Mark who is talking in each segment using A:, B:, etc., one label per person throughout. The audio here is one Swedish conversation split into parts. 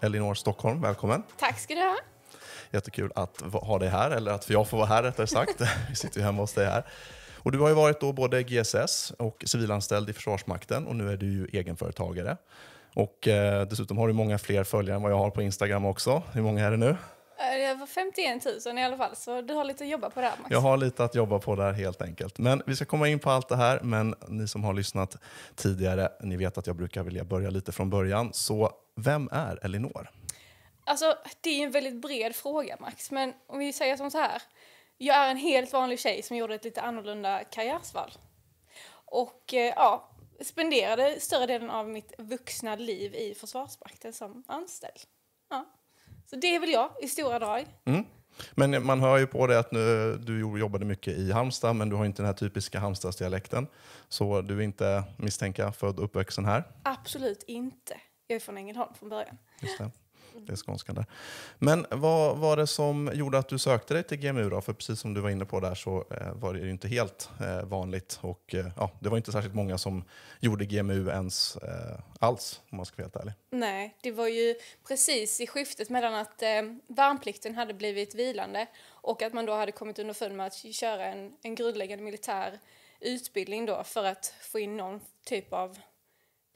A: Elinor Stockholm, välkommen.
B: Tack ska du ha.
A: Jättekul att ha dig här, eller att jag får vara här rättare sagt. Vi sitter ju hemma hos dig här. Och du har ju varit då både GSS och civilanställd i Försvarsmakten och nu är du ju egenföretagare. Och eh, dessutom har du många fler följare än vad jag har på Instagram också. Hur många är det nu?
B: Det var 51 000 i alla fall, så du har lite att jobba på där Max.
A: Jag har lite att jobba på där helt enkelt. Men vi ska komma in på allt det här, men ni som har lyssnat tidigare, ni vet att jag brukar vilja börja lite från början. Så vem är Elinor?
B: Alltså, det är en väldigt bred fråga Max, men om vi säger som så här. Jag är en helt vanlig tjej som gjorde ett lite annorlunda karriärsval. Och eh, ja, spenderade större delen av mitt vuxna liv i Försvarsmakten som anställd. Ja. Så det är väl jag i stora drag.
A: Mm. Men man hör ju på dig att nu, du jobbade mycket i Halmstad, men du har inte den här typiska Halmstadsdialekten. Så du är inte misstänka född och uppvuxen här?
B: Absolut inte. Jag är från Ängelholm från början.
A: Just det. Det är skånskan där. Men vad var det som gjorde att du sökte dig till GMU då? För precis som du var inne på där så eh, var det ju inte helt eh, vanligt och eh, ja, det var inte särskilt många som gjorde GMU ens eh, alls om man ska vara helt ärlig.
B: Nej, det var ju precis i skiftet mellan att eh, värnplikten hade blivit vilande och att man då hade kommit underfund med att köra en, en grundläggande militär utbildning då för att få in någon typ av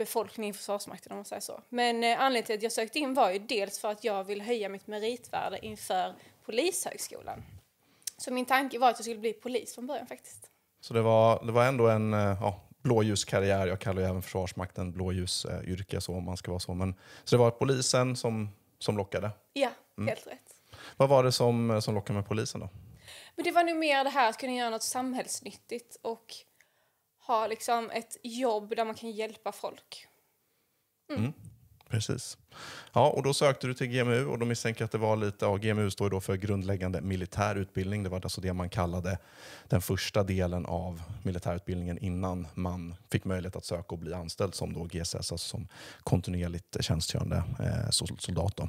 B: befolkning i Försvarsmakten om man säger så. Men eh, anledningen till att jag sökte in var ju dels för att jag ville höja mitt meritvärde inför Polishögskolan. Så min tanke var att jag skulle bli polis från början faktiskt.
A: Så det var, det var ändå en eh, ja, blåljuskarriär, jag kallar ju även Försvarsmakten blåljusyrke så om man ska vara så. Men, så det var polisen som, som lockade?
B: Ja, mm. helt rätt.
A: Vad var det som, som lockade med polisen då?
B: Men det var nog mer det här att kunna göra något samhällsnyttigt och ha liksom ett jobb där man kan hjälpa folk.
A: Mm. Mm, precis. Ja, och då sökte du till GMU och då misstänker jag att det var lite, ja, GMU står då för grundläggande militär utbildning. Det var alltså det man kallade den första delen av militärutbildningen innan man fick möjlighet att söka och bli anställd som då GSS, alltså som kontinuerligt tjänstgörande eh, soldat. Då.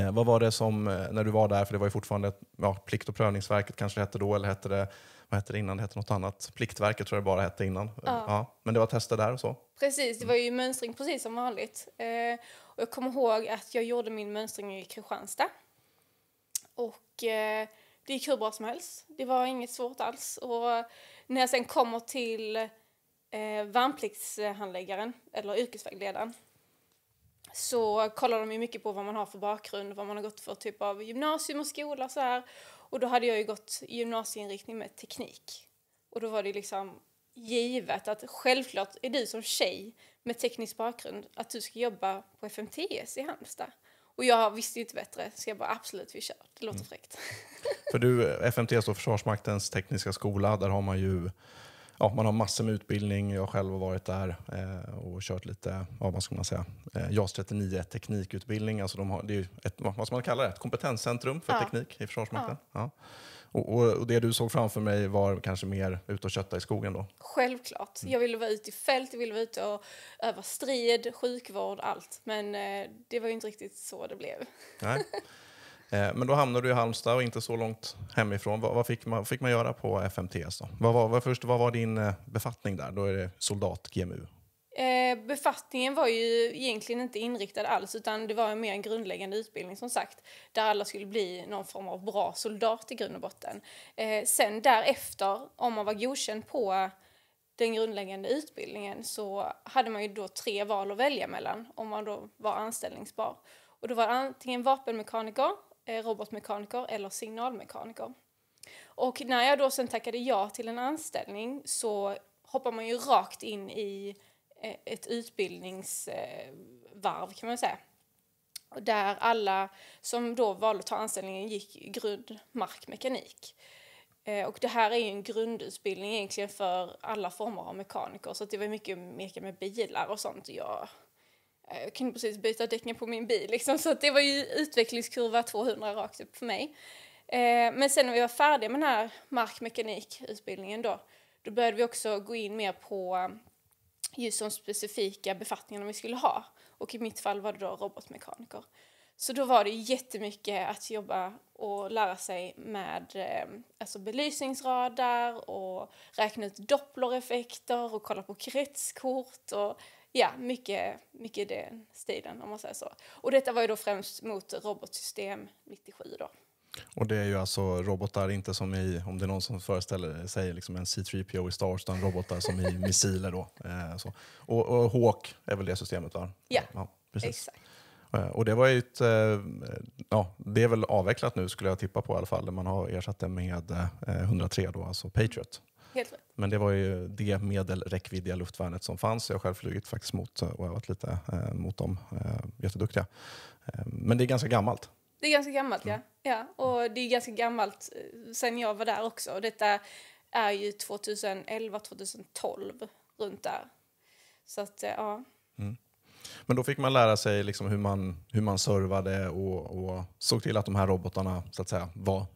A: Eh, vad var det som, eh, när du var där, för det var ju fortfarande ja, Plikt och prövningsverket kanske det hette då, eller hette det vad hette det innan? Det hette något annat. Pliktverket tror jag det bara hette innan. Ja. ja. men det var tester där och så?
B: Precis, det var ju mönstring precis som vanligt. Eh, och jag kommer ihåg att jag gjorde min mönstring i Kristianstad. Och eh, det gick hur bra som helst. Det var inget svårt alls. Och när jag sen kommer till eh, värnpliktshandläggaren, eller yrkesvägledaren, så kollar de ju mycket på vad man har för bakgrund, vad man har gått för typ av gymnasium och skola och så här. Och då hade jag ju gått gymnasieinriktning med teknik. Och då var det liksom givet att självklart är du som tjej med teknisk bakgrund att du ska jobba på FMTS i Halmstad. Och jag visste inte bättre, så jag bara absolut vi kör. Det låter mm. fräckt.
A: För du, FMTS och Försvarsmaktens tekniska skola, där har man ju ja, man har massor med utbildning. Jag själv har varit där eh, och kört lite, ja, vad ska man säga, eh, JAS 39 teknikutbildning. Alltså de har, det är ett, vad ska man kalla det, ett kompetenscentrum för ja. teknik i Försvarsmakten. Ja. ja. Och, och, och, det du såg framför mig var kanske mer ut och kötta i skogen då?
B: Självklart. Mm. Jag ville vara ute i fält, jag ville vara ute och öva strid, sjukvård, allt. Men eh, det var ju inte riktigt så det blev.
A: Nej. Eh, men då hamnade du i Halmstad och inte så långt hemifrån. Vad, vad fick, man, fick man göra på FMTS? Då? Vad, var, vad, först, vad var din eh, befattning där? Då är det soldat GMU.
B: Eh, befattningen var ju egentligen inte inriktad alls utan det var mer en grundläggande utbildning som sagt där alla skulle bli någon form av bra soldat i grund och botten. Eh, sen därefter, om man var godkänd på den grundläggande utbildningen så hade man ju då tre val att välja mellan om man då var anställningsbar. Och då var det antingen vapenmekaniker, Eh, robotmekaniker eller signalmekaniker. Och när jag då sen tackade ja till en anställning så hoppar man ju rakt in i eh, ett utbildningsvarv kan man säga. Där alla som då valde att ta anställningen gick grund markmekanik. Eh, och det här är ju en grundutbildning egentligen för alla former av mekaniker så det var mycket meka med bilar och sånt. Jag jag kunde precis byta däcken på min bil liksom, så det var ju utvecklingskurva 200 rakt upp för mig. Eh, men sen när vi var färdiga med den här markmekanikutbildningen då, då började vi också gå in mer på eh, just de specifika befattningarna vi skulle ha. Och i mitt fall var det då robotmekaniker. Så då var det jättemycket att jobba och lära sig med eh, alltså belysningsradar och räkna ut dopplereffekter och kolla på kretskort och Ja, mycket, mycket den stilen om man säger så. Och detta var ju då främst mot robotsystem 97 då.
A: Och det är ju alltså robotar, inte som i, om det är någon som föreställer sig liksom en C3PO i Star Wars, utan robotar som i missiler då. Eh, så. Och, och Hawk är väl det systemet va?
B: Ja,
A: precis.
B: exakt.
A: Eh, Och det var ju ett, eh, ja, det är väl avvecklat nu skulle jag tippa på i alla fall. Man har ersatt det med eh, 103 då, alltså Patriot.
B: Helt rätt.
A: Men det var ju det medelräckviddiga luftvärnet som fanns. Jag har själv flugit faktiskt mot och övat lite eh, mot dem. Eh, jätteduktiga. Eh, men det är ganska gammalt.
B: Det är ganska gammalt, ja. ja. Och det är ganska gammalt eh, sen jag var där också. Och detta är ju 2011, 2012, runt där. Så att, eh, ja.
A: Men då fick man lära sig liksom hur, man, hur man servade och, och såg till att de här robotarna så att säga, var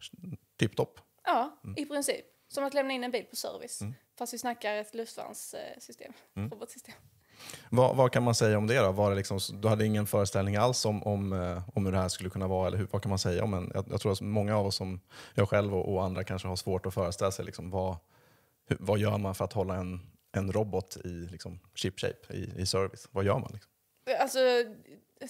A: tipptopp.
B: Ja, i princip. Som att lämna in en bil på service. Fast vi snackar ett luftvärnssystem, robotsystem.
A: Vad, vad kan man säga om det då? Var det liksom, du hade ingen föreställning alls om, om, eh, om hur det här skulle kunna vara? Eller hur, vad kan man säga om en, jag, jag tror att många av oss, som jag själv och, och andra, kanske har svårt att föreställa sig liksom, vad, hur, vad gör man för att hålla en, en robot i liksom, chip shape, i, i service? Vad gör man? Liksom?
B: Alltså,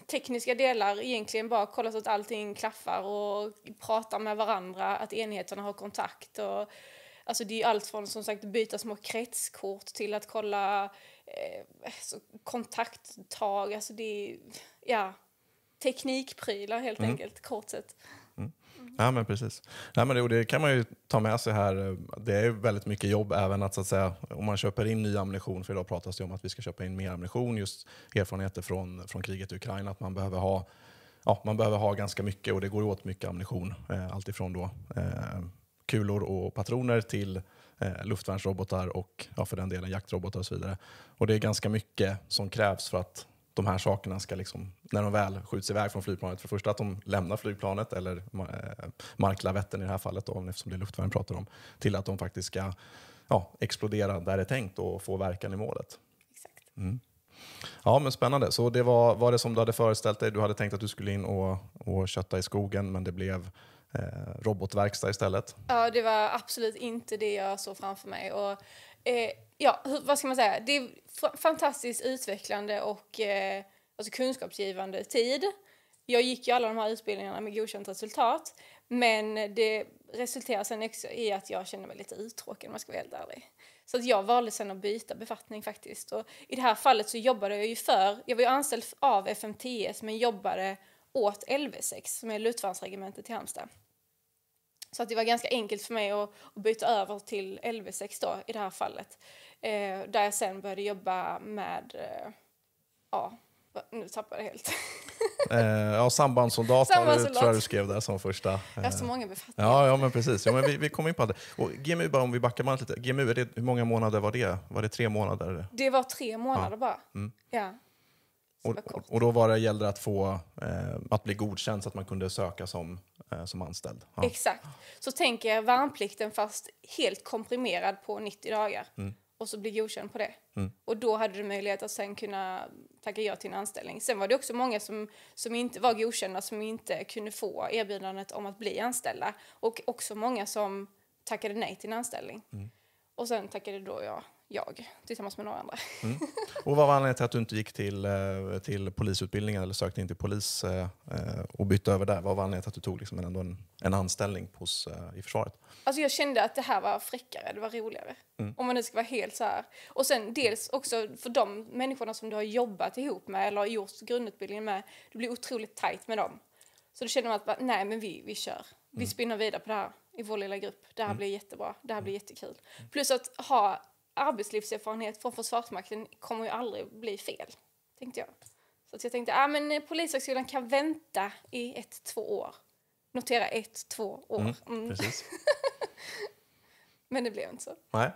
B: tekniska delar egentligen bara kolla så att allting klaffar och prata med varandra, att enheterna har kontakt. Och, alltså det är allt från som sagt byta små kretskort till att kolla eh, så kontakttag. Alltså det är, ja, teknikprylar helt enkelt, kort sett.
A: Ja, men precis. Nej, men det, det kan man ju ta med sig här. Det är väldigt mycket jobb även att, så att säga, om man köper in ny ammunition, för idag pratas det om att vi ska köpa in mer ammunition, just erfarenheter från, från kriget i Ukraina, att man behöver ha Ja, man behöver ha ganska mycket och det går åt mycket ammunition. Eh, Alltifrån då eh, kulor och patroner till eh, luftvärnsrobotar och ja, för den delen jaktrobotar och så vidare. Och det är ganska mycket som krävs för att de här sakerna ska, liksom, när de väl skjuts iväg från flygplanet, för det första att de lämnar flygplanet, eller eh, marklavetten i det här fallet, då, eftersom det är luftvärn pratar om, till att de faktiskt ska ja, explodera där det är tänkt och få verkan i målet.
B: Exakt.
A: Ja, men spännande. Så det var, var det som du hade föreställt dig? Du hade tänkt att du skulle in och, och kötta i skogen, men det blev eh, robotverkstad istället?
B: Ja, det var absolut inte det jag såg framför mig. Och, eh, ja, hur, vad ska man säga? Det är f- fantastiskt utvecklande och eh, alltså kunskapsgivande tid. Jag gick ju alla de här utbildningarna med godkänt resultat, men det resulterade sen också i att jag kände mig lite uttråkad om jag ska vara helt ärlig. Så att jag valde sen att byta befattning faktiskt. Och I det här fallet så jobbade jag ju för, jag var ju anställd av FMTS men jobbade åt LV6 som är luftvärnsregementet i Halmstad. Så att det var ganska enkelt för mig att, att byta över till LV6 då, i det här fallet. Eh, där jag sen började jobba med, eh, ja, nu tappade jag helt.
A: Eh, ja, sambandssoldat, tror jag du skrev där som första. Eh,
B: Jag har så många befattningar.
A: Ja, ja men precis. Ja, men vi, vi kommer in på det. Och GMU, bara om vi backar bandet lite. GMU, är det, hur många månader var det? Var det tre månader?
B: Det var tre månader bara. Ja. Det var kort.
A: Och, och då var det, gällde att få eh, att bli godkänd så att man kunde söka som, eh, som anställd. Ja.
B: Exakt. Så tänker jag värnplikten fast helt komprimerad på 90 dagar. Och så bli godkänd på det. Och då hade du möjlighet att sen kunna tacka ja till en anställning. Sen var det också många som, som inte var godkända som inte kunde få erbjudandet om att bli anställda. Och också många som tackade nej till en anställning. Och sen tackade då jag, jag tillsammans med några andra.
A: Och vad var anledningen till att du inte gick till, eh, till polisutbildningen eller sökte in till polis eh, eh, och bytte över där? Vad var anledningen till att du tog liksom en, en anställning hos, i försvaret?
B: Alltså jag kände att det här var fräckare, det var roligare. Om man nu ska vara helt så här. Och sen dels också för de människorna som du har jobbat ihop med eller gjort grundutbildningen med, du blir otroligt tajt med dem. Så då känner man att nej men vi, vi kör. Vi spinner vidare på det här i vår lilla grupp. Det här blir jättebra, det här blir jättekul. Plus att ha arbetslivserfarenhet från Försvarsmakten kommer ju aldrig bli fel, tänkte jag. Så att jag tänkte, ja men eh, Polishögskolan kan vänta i ett, två år. Notera ett, två år. Mm.
A: Precis.
B: Men det blev inte så.
A: Nej.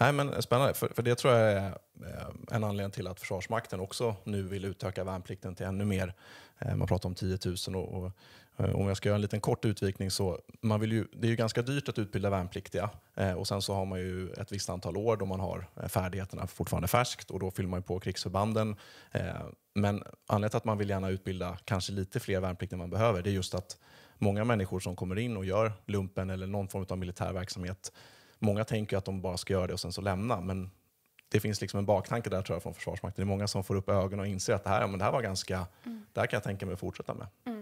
A: Nej, men spännande. För, för det tror jag är eh, en anledning till att Försvarsmakten också nu vill utöka värnplikten till ännu mer. Eh, Man pratar om 10 000 och, och eh, om jag ska göra en liten kort utvikning så man vill ju, det är ju ganska dyrt att utbilda värnpliktiga eh, och sen så har man ju ett visst antal år då man har eh, färdigheterna fortfarande färskt och då fyller man ju på krigsförbanden. Eh, Men anledningen till att man vill gärna utbilda kanske lite fler värnpliktiga än man behöver det är just att många människor som kommer in och gör lumpen eller någon form av militär verksamhet Många tänker att de bara ska göra det och sen så lämna, men det finns liksom en baktanke där tror jag från Försvarsmakten. Det är många som får upp ögonen och inser att det här, ja, men det här var ganska,
B: Mm.
A: det här kan jag tänka mig att fortsätta med. Mm.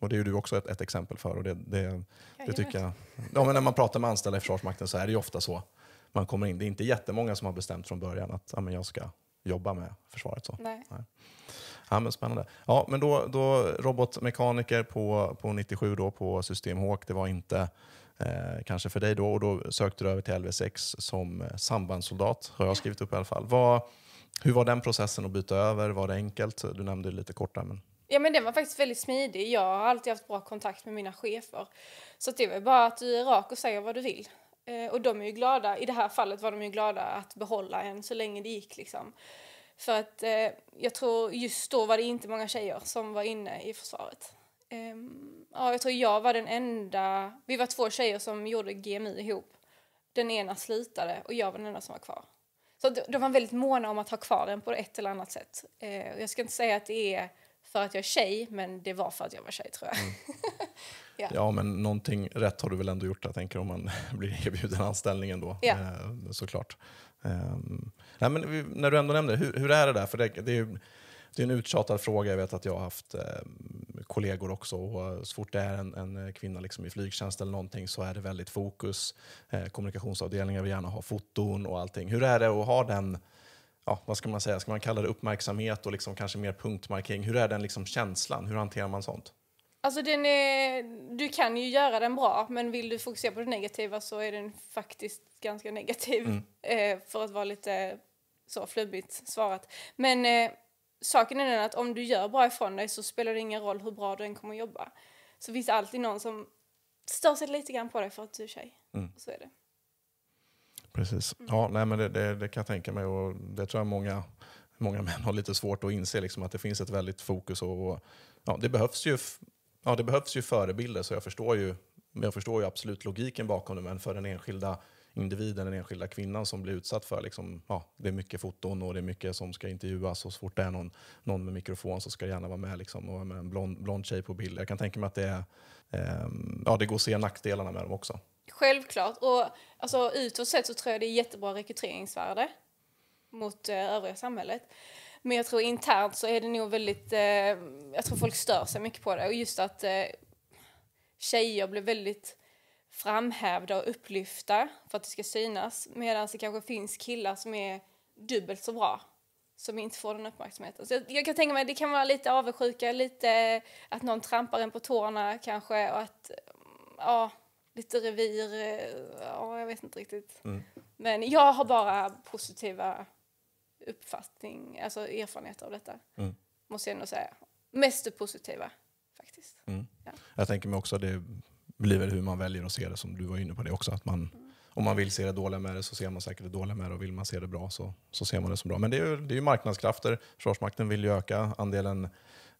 A: Och det är ju du också ett, ett exempel för. Och det, det, det tycker jag. Ja, men när man pratar med anställda i Försvarsmakten så är det ju ofta så. Man kommer in. Det är inte jättemånga som har bestämt från början att ja, men jag ska jobba med försvaret. Så.
B: Nej.
A: Ja, men spännande. Ja, men då, då robotmekaniker på, på 97 då på System Hawk, det var inte eh, kanske för dig då och då sökte du över till LV6 som eh, sambandssoldat har jag skrivit upp i alla fall. Vad, hur var den processen att byta över? Var det enkelt? Du nämnde det lite kort där. Men...
B: Ja men den var faktiskt väldigt smidig. Jag har alltid haft bra kontakt med mina chefer. Så det var bara att du är rak och säger vad du vill. Eh, och de är ju glada, i det här fallet var de ju glada att behålla en så länge det gick liksom. För att eh, jag tror just då var det inte många tjejer som var inne i försvaret. Ehm, ja, jag tror jag var den enda, vi var två tjejer som gjorde GMU ihop. Den ena slutade och jag var den enda som var kvar. Så de, var väldigt måna om att ha kvar en på ett eller annat sätt. Eh, jag ska inte säga att det är för att jag är tjej, men det var för att jag var tjej tror jag. Ja.
A: Ja, men någonting rätt har du väl ändå gjort, jag tänker om man blir erbjuden anställningen då,
B: Ja.
A: eh, såklart. Ehm, nej, men när du ändå nämnde det, hur, hur är det där? För det, det är ju det är en uttjatad fråga, jag vet att jag har haft eh, kollegor också. Och så fort det är en, en kvinna liksom i flygtjänst eller någonting så är det väldigt fokus. Eh, kommunikationsavdelningar vill gärna ha foton och allting. Hur är det att ha den, ja, vad ska man säga, ska man kalla det uppmärksamhet och liksom kanske mer punktmarkering? Hur är den liksom känslan? Hur hanterar man sånt?
B: Alltså den är, du kan ju göra den bra, men vill du fokusera på det negativa så är den faktiskt ganska negativ. Eh, för att vara lite så flummigt svarat. Men eh, saken är den att om du gör bra ifrån dig så spelar det ingen roll hur bra du än kommer jobba. Så finns det alltid någon som stör sig lite grann på dig för att du är tjej. Och Så är det.
A: Precis. Ja, nej, men det, det, det kan jag tänka mig och det tror jag många, många män har lite svårt att inse liksom, att det finns ett väldigt fokus och, och ja, det behövs ju ja, det behövs ju förebilder så jag förstår ju, jag förstår ju absolut logiken bakom det men för den enskilda individen, den enskilda kvinnan som blir utsatt för liksom, ja, det är mycket foton och det är mycket som ska intervjuas och så fort det är någon, någon med mikrofon så ska det gärna vara med liksom, och med en blond, blond tjej på bild. Jag kan tänka mig att det är, ehm, ja, det går att se nackdelarna med dem också.
B: Självklart. Och alltså, utåt sett så tror jag det är jättebra rekryteringsvärde mot eh, övriga samhället. Men jag tror internt så är det nog väldigt, eh, jag tror folk stör sig mycket på det. Och just att eh, tjejer blir väldigt framhävda och upplyfta för att det ska synas. Medan det kanske finns killar som är dubbelt så bra som inte får den uppmärksamheten. Så jag, jag kan tänka mig att det kan vara lite avundsjuka, lite att någon trampar en på tårna kanske och att, ja, lite revir, eh, ja, jag vet inte riktigt. Men jag har bara positiva uppfattning, alltså erfarenheter av detta.
A: Mm.
B: Måste jag ändå säga. Mest det positiva, faktiskt. Ja.
A: Jag tänker mig också att det blir väl hur man väljer att se det som du var inne på det också. Att man, Om man vill se det dåliga med det så ser man säkert det dåliga med det och vill man se det bra så, så ser man det som bra. Men det är ju, det är ju marknadskrafter. Försvarsmakten vill ju öka andelen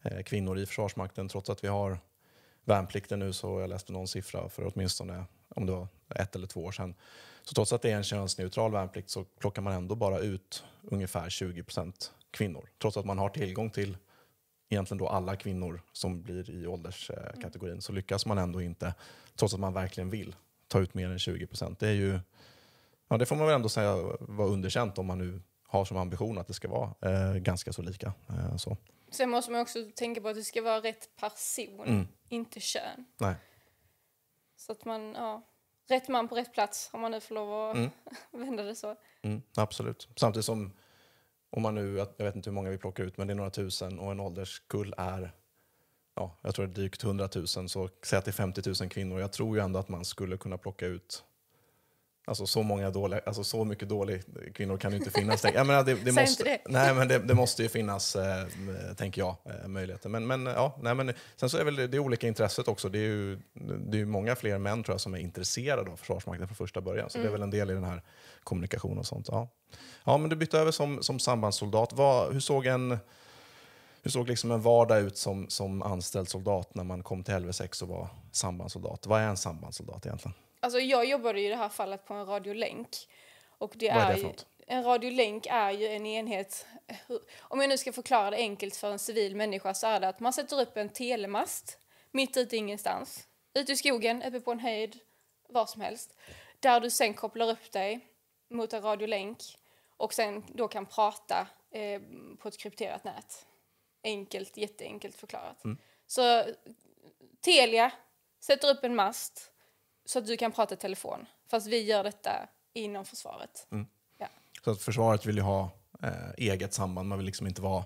A: eh, kvinnor i Försvarsmakten trots att vi har värnplikten nu så jag läste någon siffra för åtminstone om det var ett eller två år sedan. Så trots att det är en könsneutral värnplikt så plockar man ändå bara ut ungefär 20% kvinnor. Trots att man har tillgång till egentligen då alla kvinnor som blir i ålderskategorin så lyckas man ändå inte, trots att man verkligen vill, ta ut mer än 20 procent. Det är ju, ja det får man väl ändå säga var underkänt om man nu har som ambition att det ska vara eh, ganska så lika. Eh, så.
B: Sen måste man också tänka på att det ska vara rätt person,
A: Mm.
B: inte kön.
A: Nej.
B: Så att man, ja, rätt man på rätt plats, om man nu får lov att
A: Mm.
B: vända det så.
A: Mm, absolut. Samtidigt som, om man nu, jag vet inte hur många vi plockar ut, men det är några tusen och en ålderskull är, ja, jag tror det är drygt 100 000, så säg att det är 50 000 kvinnor. Jag tror ju ändå att man skulle kunna plocka ut Alltså så många dåliga, alltså så mycket dåliga kvinnor kan ju inte finnas. tänk- jag menar, det, det måste,
B: det.
A: Nej, men det, det måste ju finnas, eh, tänker jag, eh, möjligheter. Men, men, ja, nej, men sen så är väl det, olika intresset också. Det är ju det är många fler män tror jag som är intresserade av Försvarsmakten från första början. Så det är väl en del i den här kommunikationen och sånt. Ja, ja men du bytte över som, som sambandssoldat. Vad, hur såg en hur såg liksom en vardag ut som, som anställd soldat när man kom till LV6 och var sambandssoldat? Vad är en sambandssoldat egentligen?
B: Alltså jag jobbade i det här fallet på en radiolänk. Och det
A: Vad är det för något?
B: en radiolänk är ju en enhet, om jag nu ska förklara det enkelt för en civil människa så är det att man sätter upp en telemast mitt ute i ingenstans. Ute i skogen, uppe på en höjd, var som helst. Där du sen kopplar upp dig mot en radiolänk. och sen då kan prata eh, på ett krypterat nät. Enkelt, jätteenkelt förklarat. Så Telia sätter upp en mast så att du kan prata i telefon. Fast vi gör detta inom försvaret. Ja.
A: Så att försvaret vill ju ha eh, eget samband. Man vill liksom inte vara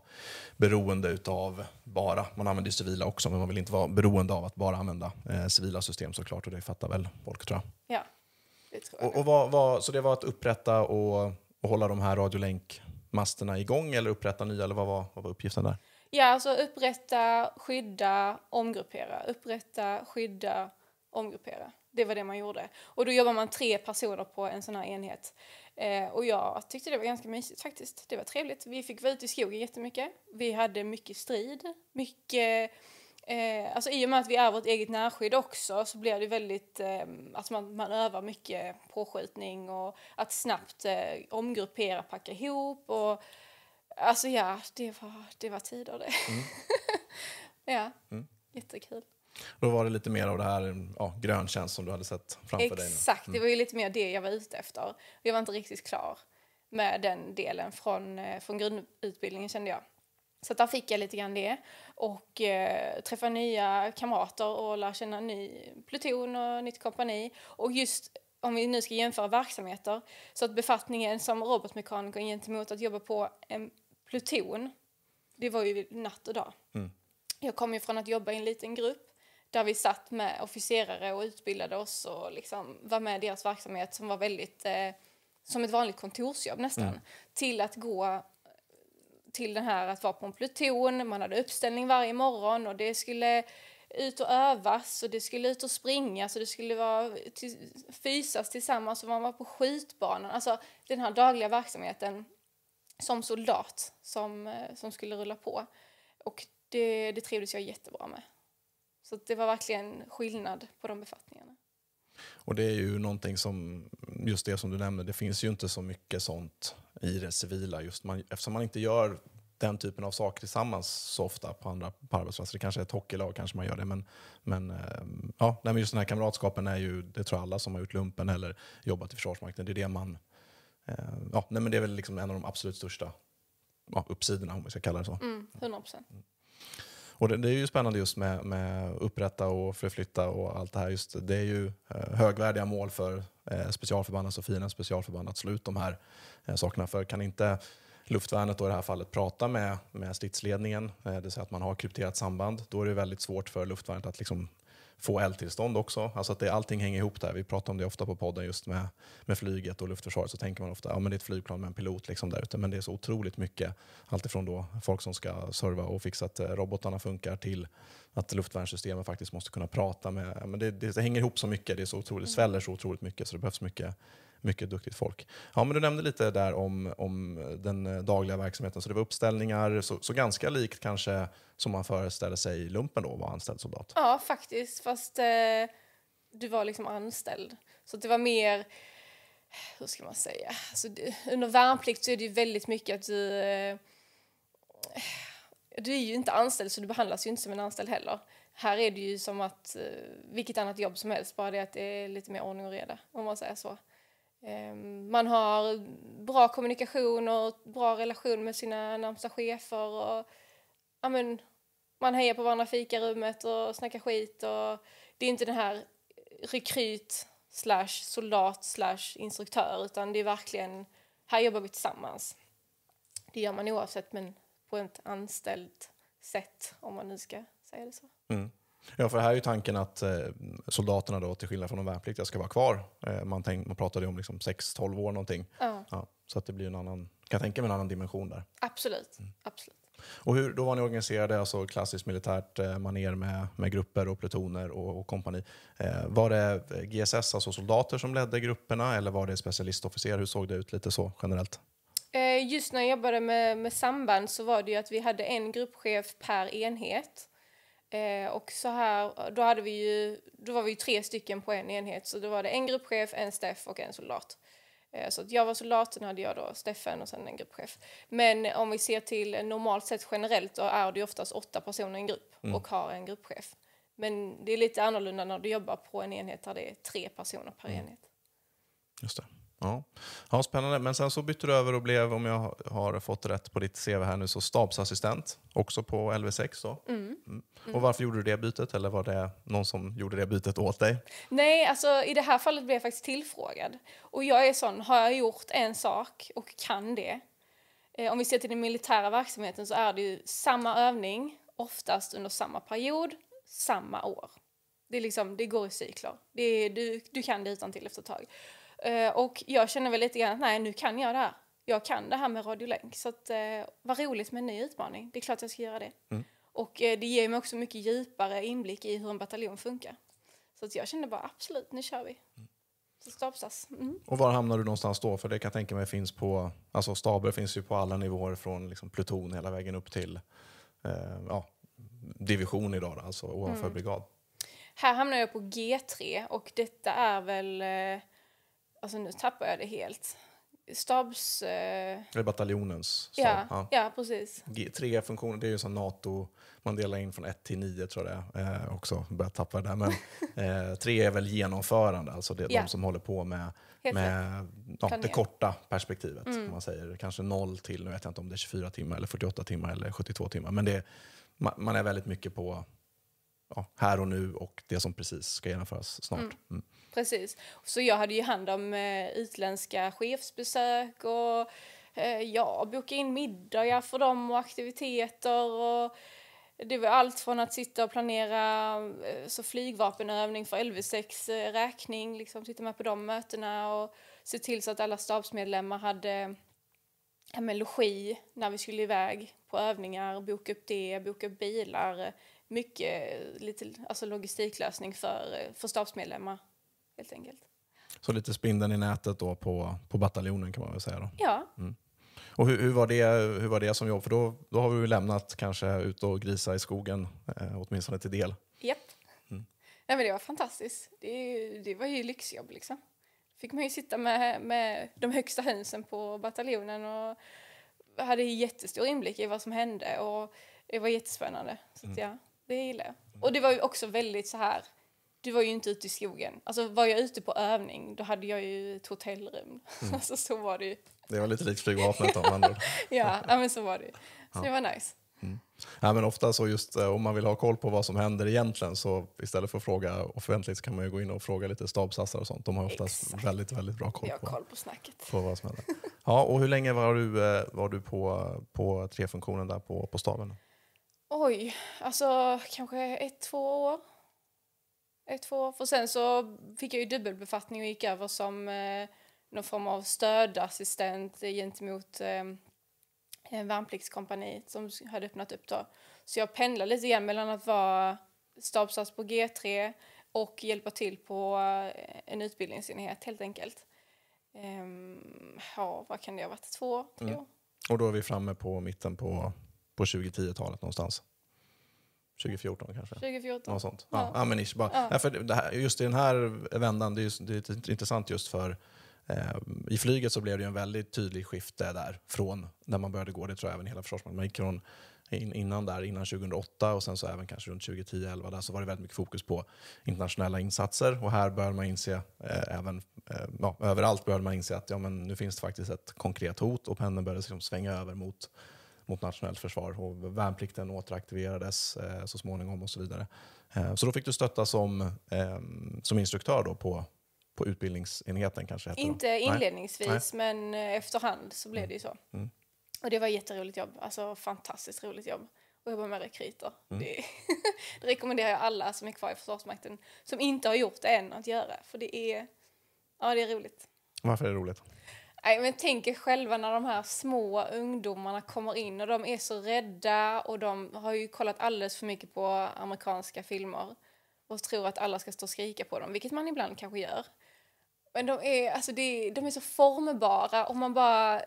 A: beroende utav bara, man använder ju civila också, men man vill inte vara beroende av att bara använda eh, civila system såklart. Och det fattar väl folk tror jag.
B: ja, det tror jag.
A: Och, och vad, vad, så det var att upprätta och, och hålla de här radiolänkmasterna igång eller upprätta nya, eller vad var, vad var uppgiften där?
B: Ja, alltså upprätta, skydda, omgruppera. Upprätta, skydda, omgruppera. Det var det man gjorde. Och då jobbar man tre personer på en sån här enhet. Eh, och jag tyckte det var ganska mysigt faktiskt. Det var trevligt. Vi fick vara ute i skogen jättemycket. Vi hade mycket strid. Mycket... Eh, alltså I och med att vi är vårt eget närskydd också så blir det väldigt... Eh, att man, man övar mycket påskjutning och att snabbt eh, omgruppera, packa ihop och... Alltså ja, det var, det var tider det. ja, jättekul.
A: Då var det lite mer av det här ja, gröntjänst som du hade sett framför dig. nu.
B: Exakt, det var ju lite mer det jag var ute efter. Jag var inte riktigt klar med den delen från, eh, från grundutbildningen kände jag. Så där fick jag lite grann det och eh, träffa nya kamrater och lära känna ny pluton och nytt kompani. Och just om vi nu ska jämföra verksamheter så att befattningen som robotmekaniker gentemot att jobba på en pluton, det var ju natt och dag. Jag kom ju från att jobba i en liten grupp där vi satt med officerare och utbildade oss och liksom var med i deras verksamhet som var väldigt eh, som ett vanligt kontorsjobb nästan. Till att gå till den här att vara på en pluton, man hade uppställning varje morgon och det skulle ut och övas och det skulle ut och springa så det skulle vara till, fysas tillsammans och man var på skjutbanan. Alltså den här dagliga verksamheten som soldat som, eh, som skulle rulla på. Och det, det trivdes jag jättebra med. Så det var verkligen skillnad på de befattningarna.
A: Och det är ju någonting som, just det som du nämner, det finns ju inte så mycket sånt i det civila. Just man, eftersom man inte gör den typen av saker tillsammans så ofta på andra på arbetsplatser. Det kanske är ett hockeylag, kanske man gör det. Men, men, eh, ja, men just den här kamratskapen är ju, det tror jag alla som har gjort lumpen eller jobbat i Försvarsmakten, det är det man, eh, ja, nej, men det är väl liksom en av de absolut största ja, uppsidorna om vi ska kalla det så.
B: Mm, 100 procent.
A: Och det, det är ju spännande just med, med upprätta och förflytta och allt det här. Just, det är ju eh, högvärdiga mål för eh, specialförband, fina specialförband, att slå ut de här eh, sakerna. För kan inte luftvärnet då i det här fallet prata med, med stridsledningen, eh, det vill säga att man har krypterat samband, då är det väldigt svårt för luftvärnet att liksom få eldtillstånd också. Alltså att det, allting hänger ihop där. Vi pratar om det ofta på podden just med, med flyget och luftförsvaret. Så tänker man ofta att ja, det är ett flygplan med en pilot liksom där ute. Men det är så otroligt mycket. Alltifrån då folk som ska serva och fixa att eh, robotarna funkar till att luftvärnssystemen faktiskt måste kunna prata med... Men det, det, det hänger ihop så mycket. Det är så otroligt, sväller så otroligt mycket så det behövs mycket mycket duktigt folk. Ja, men du nämnde lite där om, om den eh, dagliga verksamheten. Så det var uppställningar, så, så ganska likt kanske som man föreställer sig i lumpen då, var anställd soldat.
B: Ja, faktiskt. Fast eh, du var liksom anställd. Så det var mer, hur ska man säga, alltså, du, under värnplikt så är det ju väldigt mycket att du, eh, du är ju inte anställd så du behandlas ju inte som en anställd heller. Här är det ju som att eh, vilket annat jobb som helst, bara det att det är lite mer ordning och reda, om man säger så. Ehm, man har bra kommunikation och bra relation med sina närmsta chefer. Och, ja, men, man hejar på varandra i fikarummet och snackar skit. Och det är inte den här rekryt slash soldat slash instruktör utan det är verkligen, här jobbar vi tillsammans. Det gör man oavsett men på ett anställt sätt om man nu ska säga det så.
A: Mm. Ja, för här är ju tanken att eh, soldaterna då, till skillnad från de värnpliktiga, ska vara kvar. Eh, man, tänk, man pratade ju om liksom 6-12 år någonting.
B: Ja,
A: Ja, så att det blir en annan, kan tänka mig en annan dimension där.
B: absolut. absolut.
A: Och hur, då var ni organiserade, alltså klassiskt militärt eh, maner med, med grupper och plutoner och, och kompani. Eh, var det GSS, alltså soldater, som ledde grupperna eller var det specialistofficer? Hur såg det ut lite så generellt?
B: Eh, Just när jag jobbade med, med samband så var det ju att vi hade en gruppchef per enhet. Eh, och så här, då, hade vi ju, då var vi ju tre stycken på en enhet. Så då var det en gruppchef, en Steff och en soldat. Eh, så att jag var soldat, sen hade jag då Steffen och sen en gruppchef. Men om vi ser till normalt sett generellt då är det ju oftast åtta personer i en grupp och har en gruppchef. Men det är lite annorlunda när du jobbar på en enhet där det är tre personer per enhet.
A: Just det. Ja. ja, spännande. Men sen så bytte du över och blev, om jag har fått rätt på ditt CV här nu, så stabsassistent också på LV6 då.
B: Mm.
A: Mm. Och varför gjorde du det bytet? Eller var det någon som gjorde det bytet åt dig?
B: Nej, alltså i det här fallet blev jag faktiskt tillfrågad. Och jag är sån, har jag gjort en sak och kan det. Eh, om vi ser till den militära verksamheten så är det ju samma övning, oftast under samma period, samma år. Det, är liksom, det går i cykler. Det är, du, du kan det utan till efter ett tag. Eh, och jag känner väl lite grann att nej, nu kan jag det här. Jag kan det här med radiolänk. Så att, eh, vad roligt med en ny utmaning. Det är klart jag ska göra det.
A: Mm.
B: Och eh, det ger mig också mycket djupare inblick i hur en bataljon funkar. Så att jag kände bara absolut, nu kör vi. Så stabsas. Mm.
A: Och var hamnar du någonstans då? För det kan jag tänka mig finns på, alltså staber finns ju på alla nivåer från liksom pluton hela vägen upp till eh, ja, division idag, då, alltså ovanför
B: Mm.
A: brigad.
B: Här hamnar jag på G3 och detta är väl, eh, alltså nu tappar jag det helt. Stabs... Eh,
A: är bataljonens stab.
B: ja,
A: Ja.
B: ja, precis.
A: Tre funktioner, det är ju som NATO, man delar in från 1 till 9 tror jag det är. Eh, också, börjar tappa det där. Men eh, tre är väl genomförande, alltså det är
B: Ja.
A: de som håller på med,
B: Helt
A: med ja, det korta perspektivet.
B: Mm.
A: Man säger kanske 0 till, nu vet jag inte om det är 24 timmar eller 48 timmar eller 72 timmar. Men det, man, man är väldigt mycket på ja, här och nu och det som precis ska genomföras snart.
B: Mm.
A: Mm.
B: Precis. Så jag hade ju hand om eh, utländska chefsbesök och eh, ja, boka in middagar för dem och aktiviteter. Och det var allt från att sitta och planera eh, så flygvapenövning för LV6 eh, räkning, liksom sitta med på de mötena och se till så att alla stabsmedlemmar hade ja, men logi när vi skulle iväg på övningar, boka upp det, boka upp bilar. Eh, mycket eh, lite, alltså logistiklösning för, eh, för stabsmedlemmar helt enkelt.
A: Så lite spindeln i nätet då på, på bataljonen kan man väl säga. Då.
B: Ja,
A: Och hur, hur, var det, hur var det som jobb? För då, då har vi lämnat kanske ut och grisa i skogen, eh, åtminstone till del.
B: japp.
A: Mm.
B: Nej, men det var fantastiskt. Det, det var ju lyxjobb liksom. Fick man ju sitta med, med de högsta hönsen på bataljonen och hade jättestor inblick i vad som hände och det var jättespännande. Så att, ja, det gillar jag. Och det var ju också väldigt så här, du var ju inte ute i skogen. Alltså var jag ute på övning, då hade jag ju ett hotellrum. alltså så var det ju.
A: Det var lite likt flygvapnet om ord.
B: Ja, ja men så var det ju. Så det var nice.
A: Ja, men ofta så just eh, om man vill ha koll på vad som händer egentligen så istället för att fråga offentligt kan man ju gå in och fråga lite stabsassar och sånt. De har oftast
B: Exakt.
A: väldigt, väldigt bra koll på,
B: koll på snacket.
A: på vad som händer. Ja, och hur länge var du, eh, var du på, på trefunktionen där på, på staben?
B: Oj, alltså kanske ett, två år. Ett, två år. För sen så fick jag ju dubbelbefattning och gick över som eh, någon form av stödassistent gentemot eh, en värnpliktskompani som hade öppnat upp då. Så jag pendlar lite grann mellan att vara stabsas på G3 och hjälpa till på eh, en utbildningsenhet helt enkelt. Ehm, ja, vad kan det ha varit? Två år, tre
A: Mm.
B: år?
A: Och då är vi framme på mitten på, på 2010-talet någonstans. 2014 kanske?
B: 2014.
A: Något sånt.
B: Ja.
A: Ja. Men ish, bara.
B: Ja.
A: Ja. för det här, just i den här vändan, det är, just, det är intressant just för eh, i flyget så blev det en väldigt tydlig skifte där från när man började gå, det tror jag även hela Försvarsmakten, man gick från in, innan där, innan 2008 och sen så även kanske runt 2010-11 där så var det väldigt mycket fokus på internationella insatser och här bör man inse, eh, även eh, ja, överallt bör man inse att ja, men nu finns det faktiskt ett konkret hot och pendeln började liksom svänga över mot mot nationellt försvar och värnplikten återaktiverades eh, så småningom och så vidare. Eh, så då fick du stötta som, eh, som instruktör då på, på utbildningsenheten kanske? det då?
B: Inte
A: Nej.
B: inledningsvis, men eh, efterhand så blev det ju så.
A: Mm.
B: Och det var jätteroligt jobb. Alltså fantastiskt roligt jobb. Och jobba med rekryter.
A: Mm.
B: Det, det rekommenderar jag alla som är kvar i Försvarsmakten som inte har gjort det än att göra. För det är, ja, det är roligt.
A: Varför är det roligt?
B: Nej, men tänk er själva när de här små ungdomarna kommer in och de är så rädda och de har ju kollat alldeles för mycket på amerikanska filmer och tror att alla ska stå och skrika på dem, vilket man ibland kanske gör. Men de är, alltså det, de är så formbara och man bara...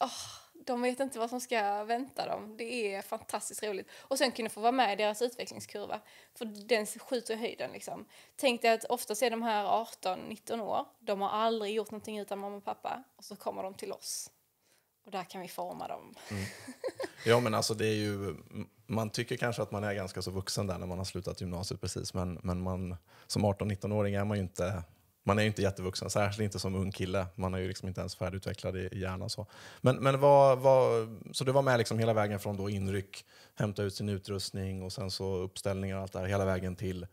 B: Oh de vet inte vad som ska vänta dem. Det är fantastiskt roligt. Och sen kunna få vara med i deras utvecklingskurva. För den skjuter i höjden liksom. Tänk dig att oftast är de här 18-19 år. De har aldrig gjort någonting utan mamma och pappa. Och så kommer de till oss. Och där kan vi forma dem.
A: Ja, men alltså det är ju, man tycker kanske att man är ganska så vuxen där när man har slutat gymnasiet precis, men, men man, som 18-19-åring är man ju inte man är ju inte jättevuxen, särskilt inte som ung kille. Man är ju liksom inte ens färdigutvecklad i hjärnan. Så, men, men vad, vad, så du var med liksom hela vägen från då inryck, hämta ut sin utrustning och sen så uppställningar och allt det här, hela vägen till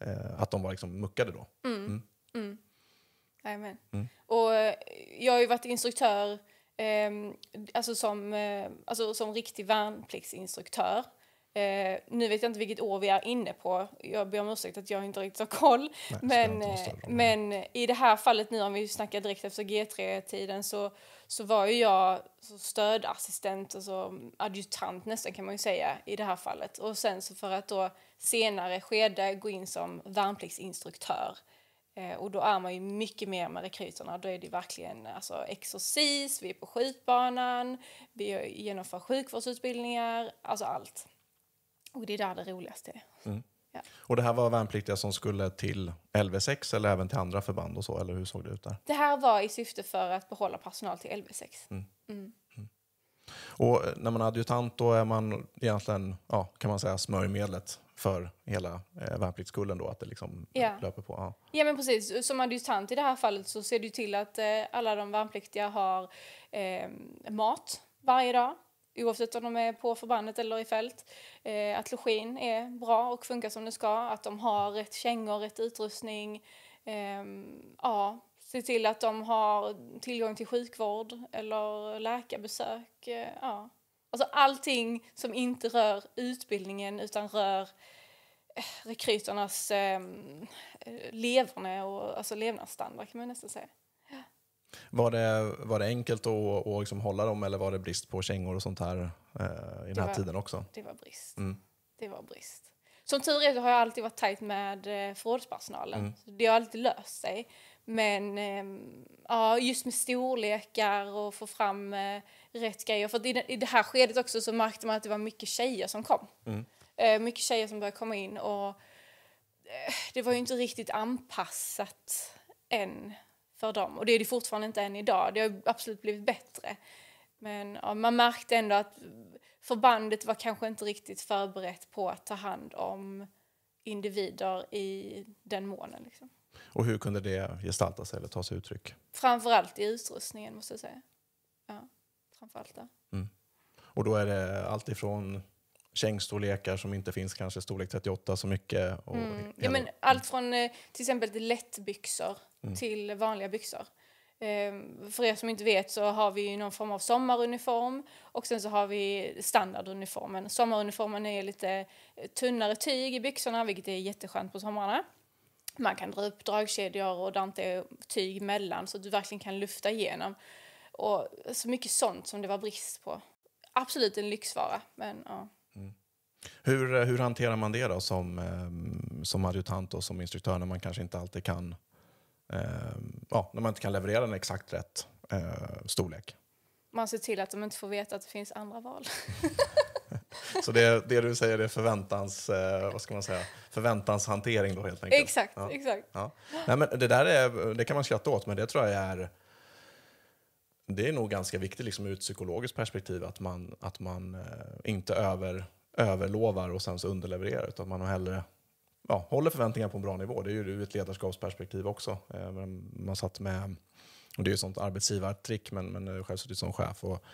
A: eh, att de var liksom muckade då?
B: Mm. Mm. Jajamän. Mm. Och eh, jag har ju varit instruktör eh, alltså som, eh, alltså som riktig värnpliktsinstruktör Eh, nu vet jag inte vilket år vi är inne på. Jag ber om ursäkt att jag inte riktigt har koll. Nej, men, eh, men i det här fallet nu, om vi snackar direkt efter G3-tiden, så, så var ju jag stödassistent, alltså adjutant nästan kan man ju säga i det här fallet. Och sen så för att då senare skede gå in som värnpliktsinstruktör. Eh, och då är man ju mycket mer med rekryterna. Då är det verkligen alltså, exorcis, vi är på skjutbanan, vi genomför sjukvårdsutbildningar, alltså allt. Och det är där det roligaste är. Mm.
A: Ja. Och det här var värnpliktiga som skulle till LV6 eller även till andra förband och så, eller hur såg det ut där?
B: Det här var i syfte för att behålla personal till LV6. Mm. Mm.
A: mm. Och eh, när man är adjutant då är man egentligen, ja, kan man säga, smörjmedlet för hela eh, värnpliktskullen då, att det liksom ja. löper på? Ja.
B: ja, men precis. Som adjutant i det här fallet så ser du till att eh, alla de värnpliktiga har eh, mat varje dag oavsett om de är på förbandet eller i fält. Eh, att login är bra och funkar som den ska, att de har rätt kängor, rätt utrustning. Eh, ja, se till att de har tillgång till sjukvård eller läkarbesök. Eh, ja. Alltså allting som inte rör utbildningen utan rör eh, rekryternas ehm, eh, leverne och alltså levnadsstandard kan man nästan säga.
A: Var det, var det enkelt att, att liksom hålla dem eller var det brist på kängor och sånt här eh, i den här
B: var,
A: tiden också?
B: Det var brist. Mm. Det var brist. Som tur är har jag alltid varit tajt med eh, förrådspersonalen. Mm. Det har alltid löst sig. Men eh, ja, just med storlekar och få fram eh, rätt grejer. För i det, i det, här skedet också så märkte man att det var mycket tjejer som kom. Mm. Eh, mycket tjejer som började komma in och eh, det var ju inte riktigt anpassat än för dem. Och det är det fortfarande inte än idag. Det har absolut blivit bättre. Men ja, man märkte ändå att förbandet var kanske inte riktigt förberett på att ta hand om individer i den månen. Liksom.
A: Och hur kunde det gestalta sig eller ta sig uttryck?
B: Framförallt i utrustningen måste jag säga. Ja, framförallt där. Mm.
A: Och då är det allt ifrån kängstorlekar som inte finns kanske storlek 38 så mycket. Och
B: mm. ja, men allt från eh, till exempel lättbyxor mm. till vanliga byxor. Ehm, för er som inte vet så har vi någon form av sommaruniform och sen så har vi standarduniformen. Sommaruniformen är lite tunnare tyg i byxorna vilket är jätteskönt på somrarna. Man kan dra upp dragkedjor och där inte är tyg mellan så att du verkligen kan lufta igenom. Och så mycket sånt som det var brist på. Absolut en lyxvara, men ja.
A: Hur, hur hanterar man det då som, ehm, som adjutant och som instruktör när man kanske inte alltid kan eh, ja, när man inte kan leverera en exakt rätt eh, storlek.
B: Man ser till att de inte får veta att det finns andra val.
A: Så det, det du säger är förväntans, eh, vad ska man säga, förväntanshantering då helt enkelt?
B: Exakt, ja. exakt. Ja.
A: Nej, men det där är, det kan man skratta åt, men det tror jag är det är nog ganska viktigt liksom, ur ett psykologiskt perspektiv att man, att man eh, inte över, överlovar och sen så underlevererar utan man hellre ja, håller förväntningarna på en bra nivå. Det är ju ur ett ledarskapsperspektiv också. Eh, man satt med, och det är ju ett sånt arbetsgivartrick, men, men själv suttit som chef och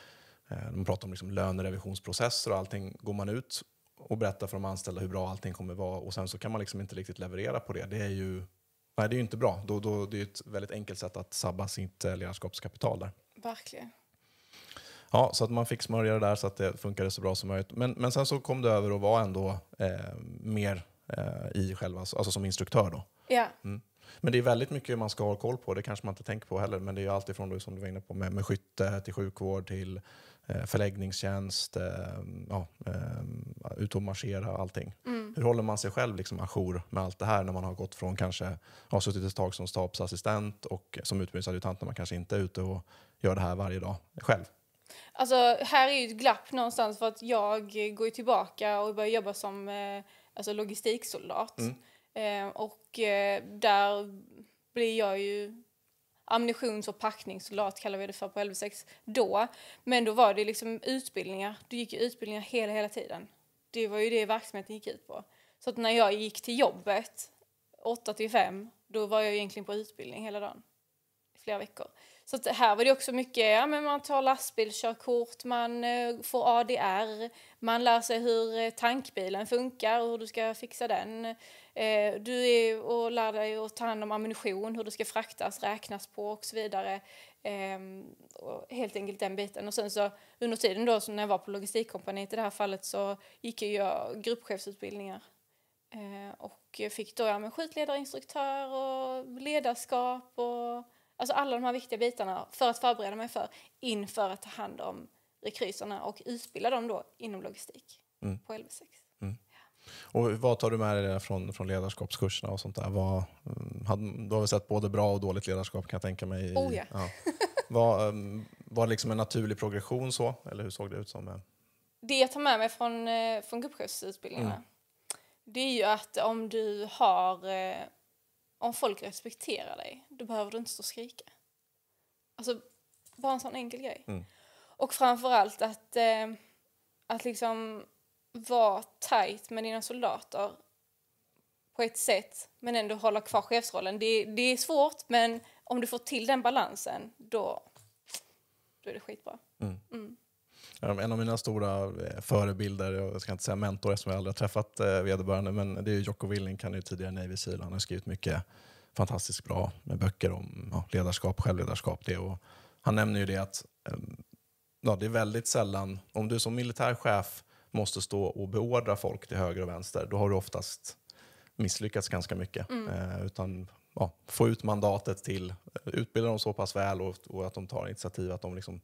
A: eh, man pratar om liksom lönerevisionsprocesser och allting. Går man ut och berättar för de anställda hur bra allting kommer vara och sen så kan man liksom inte riktigt leverera på det. Det är ju, nej, det är ju inte bra. Då, då, det är ett väldigt enkelt sätt att sabba sitt eh, ledarskapskapital där.
B: Verkligen.
A: Ja, så att man fick smörja det där så att det funkade så bra som möjligt. Men, men sen så kom det över och var ändå eh, mer eh, i själva, alltså som instruktör. Då.
B: Ja.
A: Mm. Men det är väldigt mycket man ska ha koll på, det kanske man inte tänker på heller, men det är allt ifrån som du var inne på med, med skytte till sjukvård till eh, förläggningstjänst, eh, ja, eh, ut och marschera, allting. Mm. Hur håller man sig själv liksom ajour med allt det här när man har gått från kanske, har suttit ett tag som stabsassistent och som utbildningsadjutant när man kanske inte är ute och gör det här varje dag själv?
B: Alltså här är ju ett glapp någonstans för att jag går tillbaka och börjar jobba som eh, alltså logistiksoldat. Mm. Eh, och eh, där blir jag ju ammunitions och packningssoldat kallar vi det för på LV6 då. Men då var det liksom utbildningar. Du gick utbildningar hela, hela tiden. Det var ju det verksamheten gick ut på. Så att när jag gick till jobbet 8 till 5 Då var jag egentligen på utbildning hela dagen. I flera veckor. Så att här var det också mycket, ja men man tar lastbilskörkort, man eh, får ADR, man lär sig hur eh, tankbilen funkar och hur du ska fixa den. Eh, du är och lär dig att ta hand om ammunition, hur det ska fraktas, räknas på och så vidare. Ehm, och helt enkelt den biten. Och sen så under tiden då, när jag var på logistikkompaniet i det här fallet så gick jag gruppchefsutbildningar. och fick då ja, men skjutledarinstruktör och ledarskap och Alltså alla de här viktiga bitarna för att förbereda mig för inför att ta hand om rekryserna och utbilda dem då inom logistik mm. på LV6. Mm.
A: Och vad tar du med dig från, från ledarskapskurserna och sånt där? Vad, mm, hade, du har väl sett både bra och dåligt ledarskap kan jag tänka mig.
B: Oh ja. ja.
A: var, mm, var det liksom en naturlig progression så? Eller hur såg det ut? som?
B: Det jag tar med mig från, eh, från gruppchefsutbildningarna mm. det är ju att om du har eh, om folk respekterar dig, då behöver du inte stå och skrika. Alltså, bara en sån enkel grej. Mm. Och framförallt att, eh, att liksom vara tajt med dina soldater på ett sätt, men ändå hålla kvar chefsrollen. Det, det är svårt, men om du får till den balansen, då, då är det skitbra. Mm. Mm.
A: En av mina stora eh, förebilder, jag ska inte säga mentor eftersom jag aldrig har träffat eh, vederbörande, men det är Jocko Willing, han är tidigare Navy Seal. Han har skrivit mycket fantastiskt bra med böcker om ja, ledarskap, självledarskap. Det. Och han nämner ju det att ehm, ja, det är väldigt sällan, om du som militärchef måste stå och beordra folk till höger och vänster, då har du oftast misslyckats ganska mycket. Mm. Eh, utan ja, få ut mandatet till, utbilda dem så pass väl och, och att de tar initiativ att de liksom,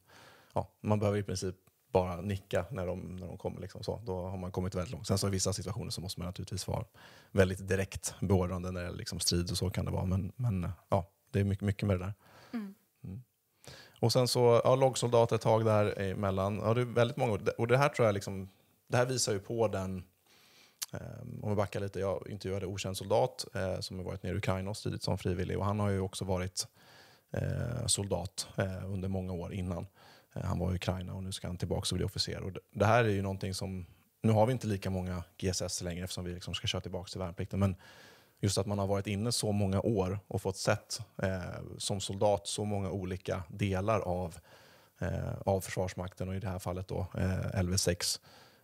A: ja, man behöver i princip bara nicka när de, när de kommer. Liksom så. Då har man kommit väldigt långt. Sen så i vissa situationer så måste man naturligtvis vara väldigt direkt beordrande när det är liksom strid och så kan det vara. Men, men ja, det är mycket, mycket med det där. Mm. Mm. Och sen så, ja, loggsoldat ett tag där emellan. Ja, det är väldigt många Och det här tror jag liksom, det här visar ju på den eh, om vi backar lite, jag intervjuade Okänd soldat eh, som har varit nere i Ukraina och stridit som frivillig och han har ju också varit eh, soldat eh, under många år innan. Eh, han var i Ukraina och nu ska han tillbaka och bli officer. Och det här är ju någonting som, nu har vi inte lika många GSS längre eftersom vi liksom ska köra tillbaka till värnplikten. Men just att man har varit inne så många år och fått sett eh, som soldat så många olika delar av, eh, av Försvarsmakten och i det här fallet då eh, LV6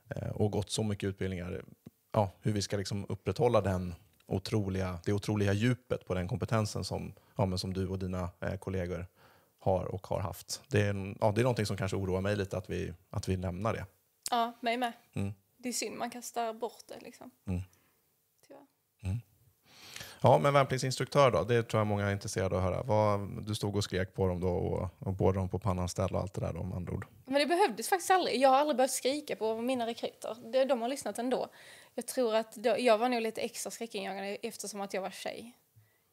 A: eh, och gått så mycket utbildningar. Ja, hur vi ska liksom upprätthålla den otroliga, det otroliga djupet på den kompetensen som, ja, som du och dina eh, kollegor har och har haft. Det är, ja, det är någonting som kanske oroar mig lite att vi, att vi lämnar det.
B: Ja, mig med. Mm. Det är synd man kastar bort det. Liksom. Mm.
A: Mm. Ja, men värnpliktsinstruktör då? Det tror jag många är intresserade av att höra. Vad, du stod och skrek på dem då och, och båda dem på pannan ställ och allt det där med andra ord.
B: Men det behövdes faktiskt aldrig. Jag har aldrig behövt skrika på mina rekryter. De, har lyssnat ändå. Jag tror att jag var nog lite extra skräckinjagande eftersom att jag var tjej.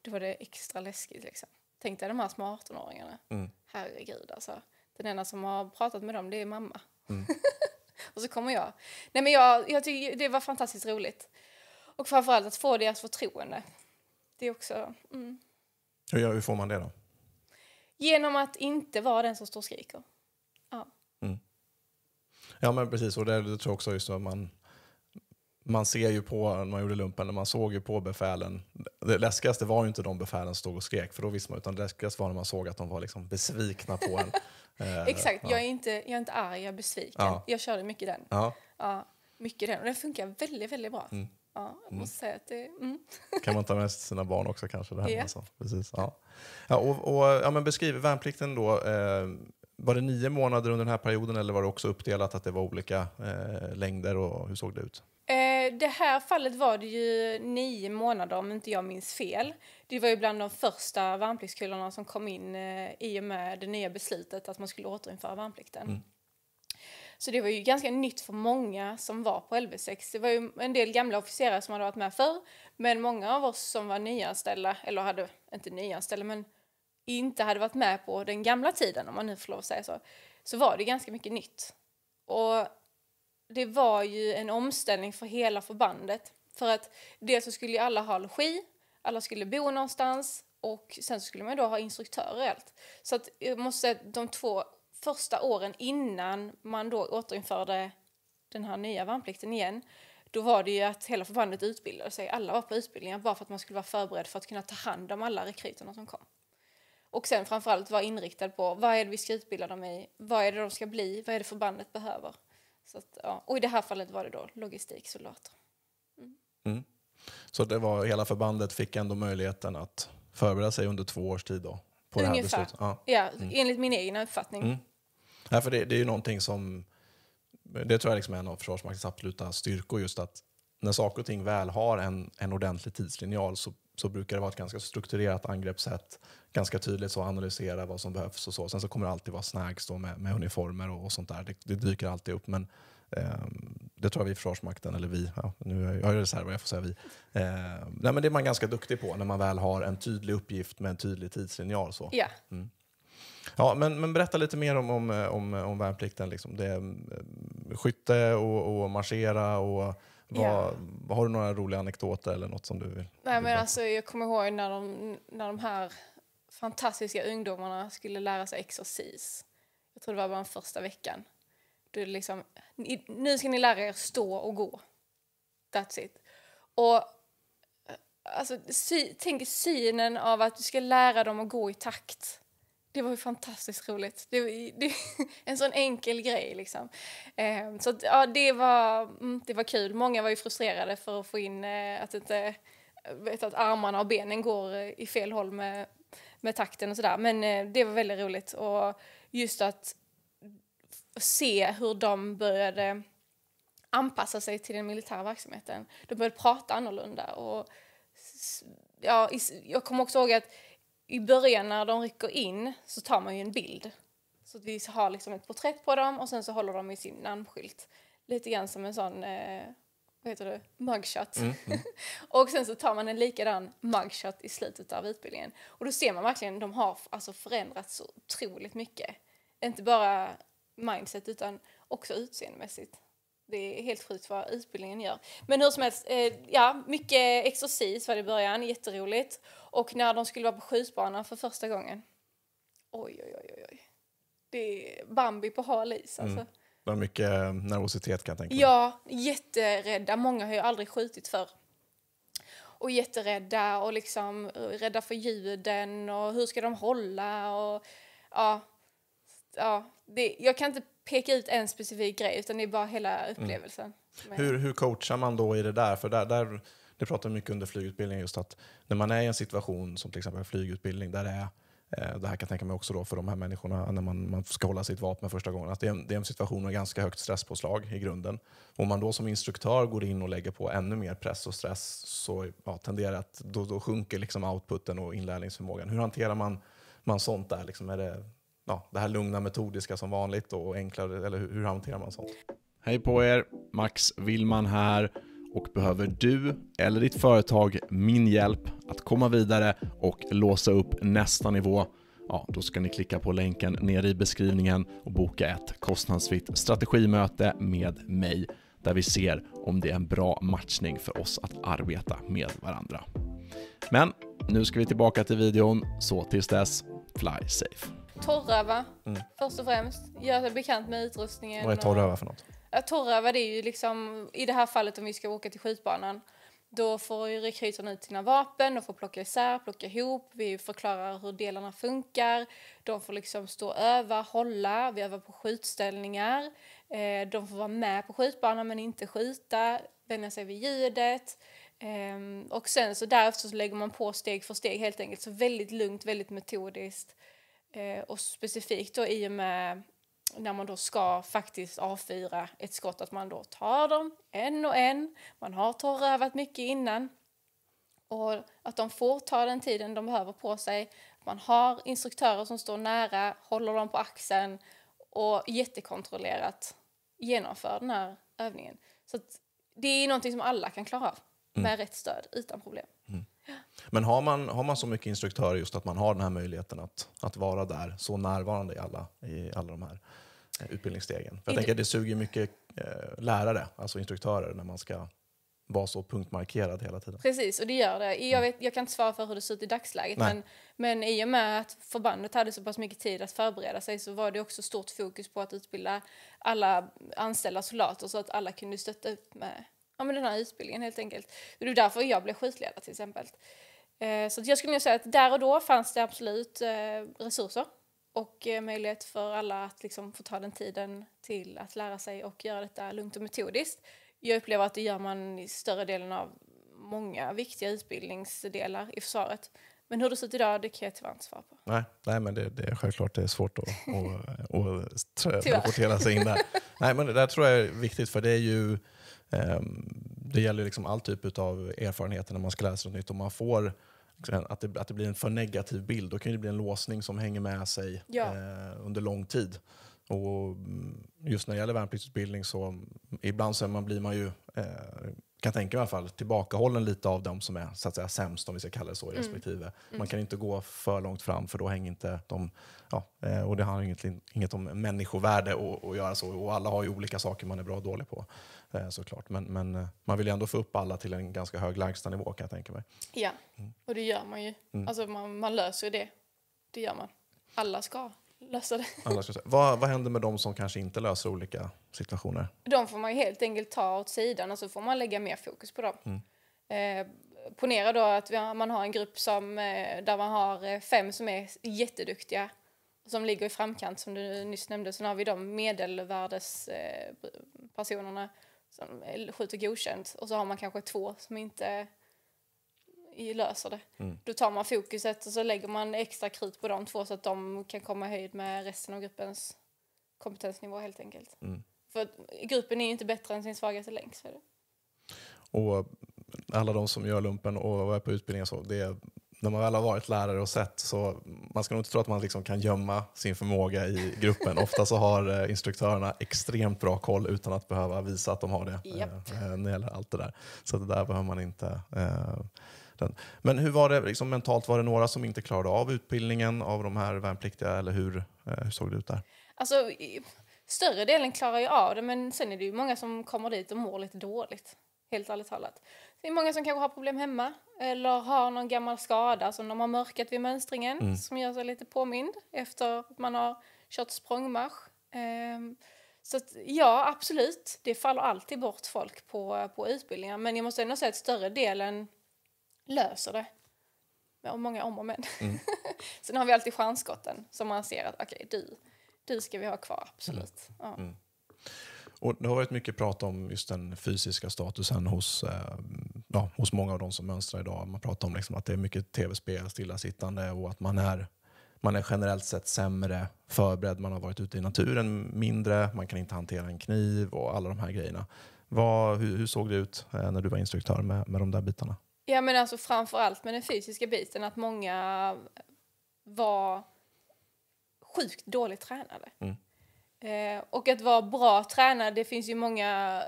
B: Då var det extra läskigt liksom. Tänk dig de här små 18-åringarna. Mm. Herregud alltså. Den enda som har pratat med dem det är mamma. Mm. och så kommer jag. Nej men jag, jag tycker det var fantastiskt roligt. Och framförallt att få deras förtroende. Det är också... Mm.
A: Hur, hur får man det då?
B: Genom att inte vara den som står och skriker. Ja.
A: Mm. Ja men precis, och det, det tror jag också just att man man ser ju på, när man gjorde lumpen, man såg ju på befälen. Det läskigaste var ju inte de befälen som stod och skrek, för då visste man, utan det läskigaste var när man såg att de var liksom besvikna på en.
B: eh, Exakt, ja. jag, är inte, jag är inte arg, jag är besviken. Ja. Jag körde mycket den. Ja. ja. mycket den, och den funkar väldigt, väldigt bra. Mm. Ja, jag måste säga att det, mm.
A: kan man ta med sina barn också kanske? Det här yeah. alltså. Precis, ja. Ja, och, och, ja, men beskriv värnplikten då. Eh, var det nio månader under den här perioden eller var det också uppdelat att det var olika eh, längder och hur såg det ut?
B: Det här fallet var det ju nio månader om inte jag minns fel. Det var ju bland de första värnpliktskullarna som kom in eh, i och med det nya beslutet att man skulle återinföra värnplikten. Mm. Så det var ju ganska nytt för många som var på LV6. Det var ju en del gamla officerare som hade varit med förr, men många av oss som var nyanställda, eller hade, inte nyanställda, men inte hade varit med på den gamla tiden, om man nu får lov att säga så, så var det ganska mycket nytt. Och det var ju en omställning för hela förbandet. För att dels så skulle ju alla ha logi, alla skulle bo någonstans och sen skulle man då ha instruktörer och allt. Så att jag måste säga att de två första åren innan man då återinförde den här nya värnplikten igen, då var det ju att hela förbandet utbildade sig. Alla var på utbildningar bara för att man skulle vara förberedd för att kunna ta hand om alla rekryterna som kom. Och sen framförallt vara inriktad på vad är det vi ska utbilda dem i, vad är det de ska bli, vad är det förbandet behöver. Så att, ja. Och i det här fallet var det då logistiksoldater.
A: Mm. Så det var, hela förbandet fick ändå möjligheten att förbereda sig under två års tid då? På Det här
B: Ungefär. Ja. ja, enligt min egen uppfattning.
A: Mm. Ja, för det, det är ju någonting som, det tror jag liksom är en av Försvarsmaktens absoluta styrkor, just att när saker och ting väl har en, en ordentlig tidslinjal så, så brukar det vara ett ganska strukturerat angreppssätt. Ganska tydligt så analysera vad som behövs och så. Sen så kommer det alltid vara snags då med, med uniformer och, och sånt där. Det, det, dyker alltid upp. Men eh, det tror jag vi i Försvarsmakten, eller vi, ja, nu är jag reserv, jag får säga vi. Eh, nej, men det är man ganska duktig på när man väl har en tydlig uppgift med en tydlig tidslinjal. Så.
B: Ja. Mm.
A: Ja, men, men, berätta lite mer om, om, om, om värnplikten. Liksom. Det är, eh, skytte och, och marschera och vad, vad, har du några roliga anekdoter eller något som du vill?
B: Nej, men alltså, jag kommer ihåg när de, när de här fantastiska ungdomarna skulle lära sig exercis. Jag tror det var bara den första veckan. Du liksom, nu ska ni lära er stå och gå. That's it. Och eh, alltså, sy, tänk synen av att du ska lära dem att gå i takt. Det var ju fantastiskt roligt. Det, det, en sån enkel grej liksom. Eh, så att, ja, det var, mm, det var kul. Många var ju frustrerade för att få in eh, att inte eh, vet att armarna och benen går eh, i fel håll med, med takten och sådär. Men eh, det var väldigt roligt och just att se hur de började anpassa sig till den militära verksamheten. De började prata annorlunda och ja, jag kommer också ihåg att i början när de rycker in så tar man ju en bild. Så att vi har liksom ett porträtt på dem och sen så håller de i sin namnskylt. Lite grann som en sån, eh, vad heter det, mugshot. Mm, mm. och sen så tar man en likadan mugshot i slutet av utbildningen. Och då ser man verkligen, de har alltså förändrats så otroligt mycket. Inte bara mindset utan också utseendemässigt. Det är helt sjukt vad utbildningen gör. Men hur som helst, eh, ja, mycket exercis var det i början, jätteroligt. Och när de skulle vara på skjutbanan för första gången. Oj, oj, oj, oj. Det är Bambi på hal is alltså. Mm.
A: Det var mycket eh, nervositet kan jag tänka
B: mig. Ja, jätterädda. Många har ju aldrig skjutit förr. Och jätterädda och liksom rädda för ljuden och hur ska de hålla och ja. ja det, jag kan inte peka ut en specifik grej utan det är bara hela mm. upplevelsen.
A: Mm. Hur, hur coachar man då i det där? För där, där det pratar mycket under flygutbildningen just att när man är i en situation som till exempel flygutbildning där det är Eh, det här kan jag tänka mig också då för de här människorna när man, man ska hålla sitt vapen första gången. Att det är, en, det är en situation med ganska högt stresspåslag i grunden. Om man då som instruktör går in och lägger på ännu mer press och stress så ja, tenderar att då, då sjunker liksom outputen och inlärningsförmågan. Hur hanterar man, man sånt där? Liksom är det, ja, det här lugna metodiska som vanligt och enklare, eller hur, hur hanterar man sånt? Hej på er, Max Willman här. Och behöver du eller ditt företag min hjälp att komma vidare och låsa upp nästa nivå, ja, då ska ni klicka på länken nere i beskrivningen och boka ett kostnadsfritt strategimöte med mig där vi ser om det är en bra matchning för oss att arbeta med varandra. Men nu ska vi tillbaka till videon, så tills dess, fly safe.
B: Torröva, mm. först och främst. Gör dig bekant med utrustningen.
A: Vad är torröva för något?
B: Torröva det är ju liksom, i det här fallet om vi ska åka till skjutbanan, då får ju rekryterna ut sina vapen, de får plocka isär, plocka ihop, vi förklarar hur delarna funkar, de får liksom stå och öva, hålla, vi övar på skjutställningar, eh, de får vara med på skjutbanan men inte skjuta, vänja sig vid ljudet. Ehm, och sen så därefter så lägger man på steg för steg helt enkelt. Så väldigt lugnt, väldigt metodiskt. Eh, och specifikt då i och med när man då ska faktiskt avfyra ett skott, att man då tar dem en och en. Man har torrövat mycket innan. Och att de får ta den tiden de behöver på sig. Man har instruktörer som står nära, håller dem på axeln och jättekontrollerat genomför den här övningen. Så det är någonting som alla kan klara av med mm. rätt stöd utan problem.
A: Men har man, har man så mycket instruktörer just att man har den här möjligheten att, att vara där så närvarande i alla, i alla de här eh, utbildningsstegen? För jag tänker det suger mycket eh, lärare, alltså instruktörer, när man ska vara så punktmarkerad hela tiden.
B: Precis, och det gör det. Jag, mm. vet, jag kan inte svara för hur det ser ut i dagsläget, men, men i och med att förbandet hade så pass mycket tid att förbereda sig så var det också stort fokus på att utbilda alla anställda soldater så att alla kunde stötta upp med ja, men den här utbildningen helt enkelt. Det är därför jag blev skjutledare till exempel. Eh, så jag skulle nog säga att där och då fanns det absolut eh, resurser och eh, möjlighet för alla att liksom få ta den tiden till att lära sig och göra detta lugnt och metodiskt. Jag upplever att det gör man i större delen av många viktiga utbildningsdelar i försvaret. Men hur det ser ut idag, det kan jag tyvärr inte svara på.
A: Nej, nej men det, det är självklart det är svårt att, att, att rapportera sig in där. nej, men det där tror jag är viktigt för det är ju det gäller liksom all typ av erfarenheter när man ska lära sig något nytt. Om man får att det, att det blir en för negativ bild, då kan det bli en låsning som hänger med sig ja. eh, under lång tid. Och mm, just när det gäller värnpliktsutbildning så ibland så man, blir man ju, eh, kan tänka i alla fall, tillbakahållen lite av de som är så att säga, sämst, om vi ska kalla det så, i mm. respektive. Mm. Man kan inte gå för långt fram för då hänger inte de... Ja, eh, och det har inget, inget om människovärde att, göra så. Och alla har ju olika saker man är bra och dålig på såklart. Men, men eh, man vill ju ändå få upp alla till en ganska hög lägstanivå kan jag tänka mig.
B: Ja, mm. och det gör man ju. Mm. Alltså man, man löser ju det. Det gör man. Alla ska lösa det.
A: Alla ska, vad, vad händer med de som kanske inte löser olika situationer?
B: De får man helt enkelt ta åt sidan och så får man lägga mer fokus på dem. Mm. Eh, ponera då att har, man har en grupp som, eh, där man har eh, fem som är jätteduktiga som ligger i framkant som du nyss nämnde. Sen har vi de medelvärdespersonerna som skjuter godkänt och så har man kanske två som inte löser det. Mm. Då tar man fokuset och så lägger man extra krut på de två så att de kan komma i höjd med resten av gruppens kompetensnivå helt enkelt. Mm. För gruppen är ju inte bättre än sin svagaste länk. Så
A: Och alla de som gör lumpen och är på utbildning och så, det är, när man väl har varit lärare och sett så man ska nog inte tro att man liksom kan gömma sin förmåga i gruppen. Ofta så har eh, instruktörerna extremt bra koll utan att behöva visa att de har det. Yep. Eh, när det gäller allt det där. Så det där behöver man inte eh, den. Men hur var det liksom, mentalt? Var det några som inte klarade av utbildningen av de här värnpliktiga eller hur, eh, hur såg det ut där?
B: Alltså, större delen klarar ju av det men sen är det ju många som kommer dit och mår lite dåligt. Helt ärligt talat. Det är många som kanske har problem hemma eller har någon gammal skada som de har mörkat vid mönstringen mm. som gör sig lite påmind efter att man har kört språngmarsch. Um, så att, ja, absolut. Det faller alltid bort folk på, på utbildningar. Men jag måste ändå säga att större delen löser det. Med många om och men. Mm. Sen har vi alltid stjärnskotten som man ser att okej, okay, du, du ska vi ha kvar, absolut. Mm. Ja. Mm.
A: Och det har varit mycket prat om just den fysiska statusen hos, eh, ja, hos många av de som mönstrar idag. Man pratar om liksom att det är mycket tv-spel, stillasittande och att man är, man är generellt sett sämre förberedd. Man har varit ute i naturen mindre, man kan inte hantera en kniv och alla de här grejerna. Vad, hur, hur såg det ut eh, när du var instruktör med, med de där bitarna?
B: Ja men alltså framför allt med den fysiska biten att många var sjukt dåligt tränade. Mm. Eh, och att vara bra tränad, det finns ju många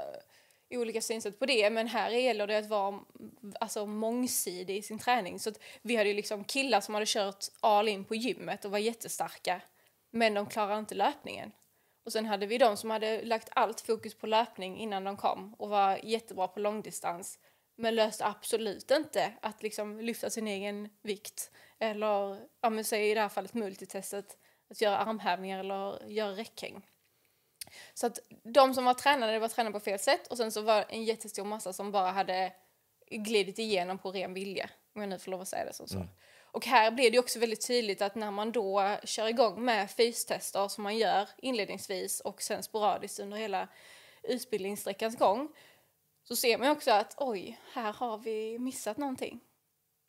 B: olika synsätt på det, men här gäller det att vara alltså, mångsidig i sin träning. Så vi hade ju liksom killar som hade kört all in på gymmet och var jättestarka, men de klarade inte löpningen. Och sen hade vi de som hade lagt allt fokus på löpning innan de kom och var jättebra på långdistans men löste absolut inte att liksom lyfta sin egen vikt eller, ja men säg i det här fallet multitestet, att göra armhävningar eller göra räckhäng. Så att de som var tränade var tränade på fel sätt och sen så var en jättestor massa som bara hade glidit igenom på ren vilja, om jag nu får lov att säga det som så. Mm. Och här blir det också väldigt tydligt att när man då kör igång med fystester som man gör inledningsvis och sen sporadiskt under hela utbildningssträckans gång så ser man också att oj, här har vi missat någonting.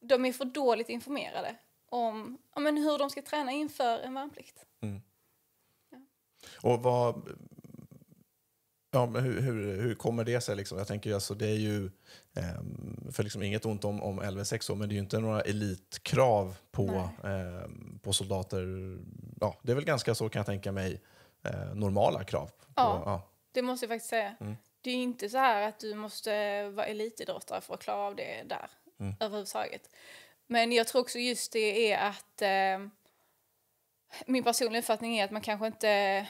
B: De är för dåligt informerade om ja, men hur de ska träna inför en värnplikt. Mm.
A: Ja. Och vad... Ja, men hur, hur, hur kommer det sig? Liksom? Jag tänker alltså, det är ju, eh, för liksom inget ont om, om LV6, men det är ju inte några elitkrav på, eh, på soldater. Ja, det är väl ganska så kan jag tänka mig eh, normala krav. På,
B: ja, ja, det måste jag faktiskt säga. Mm det är inte så här att du måste vara elitidrottare för att klara av det där mm. överhuvudtaget. Men jag tror också just det är att eh, min personliga uppfattning är att man kanske inte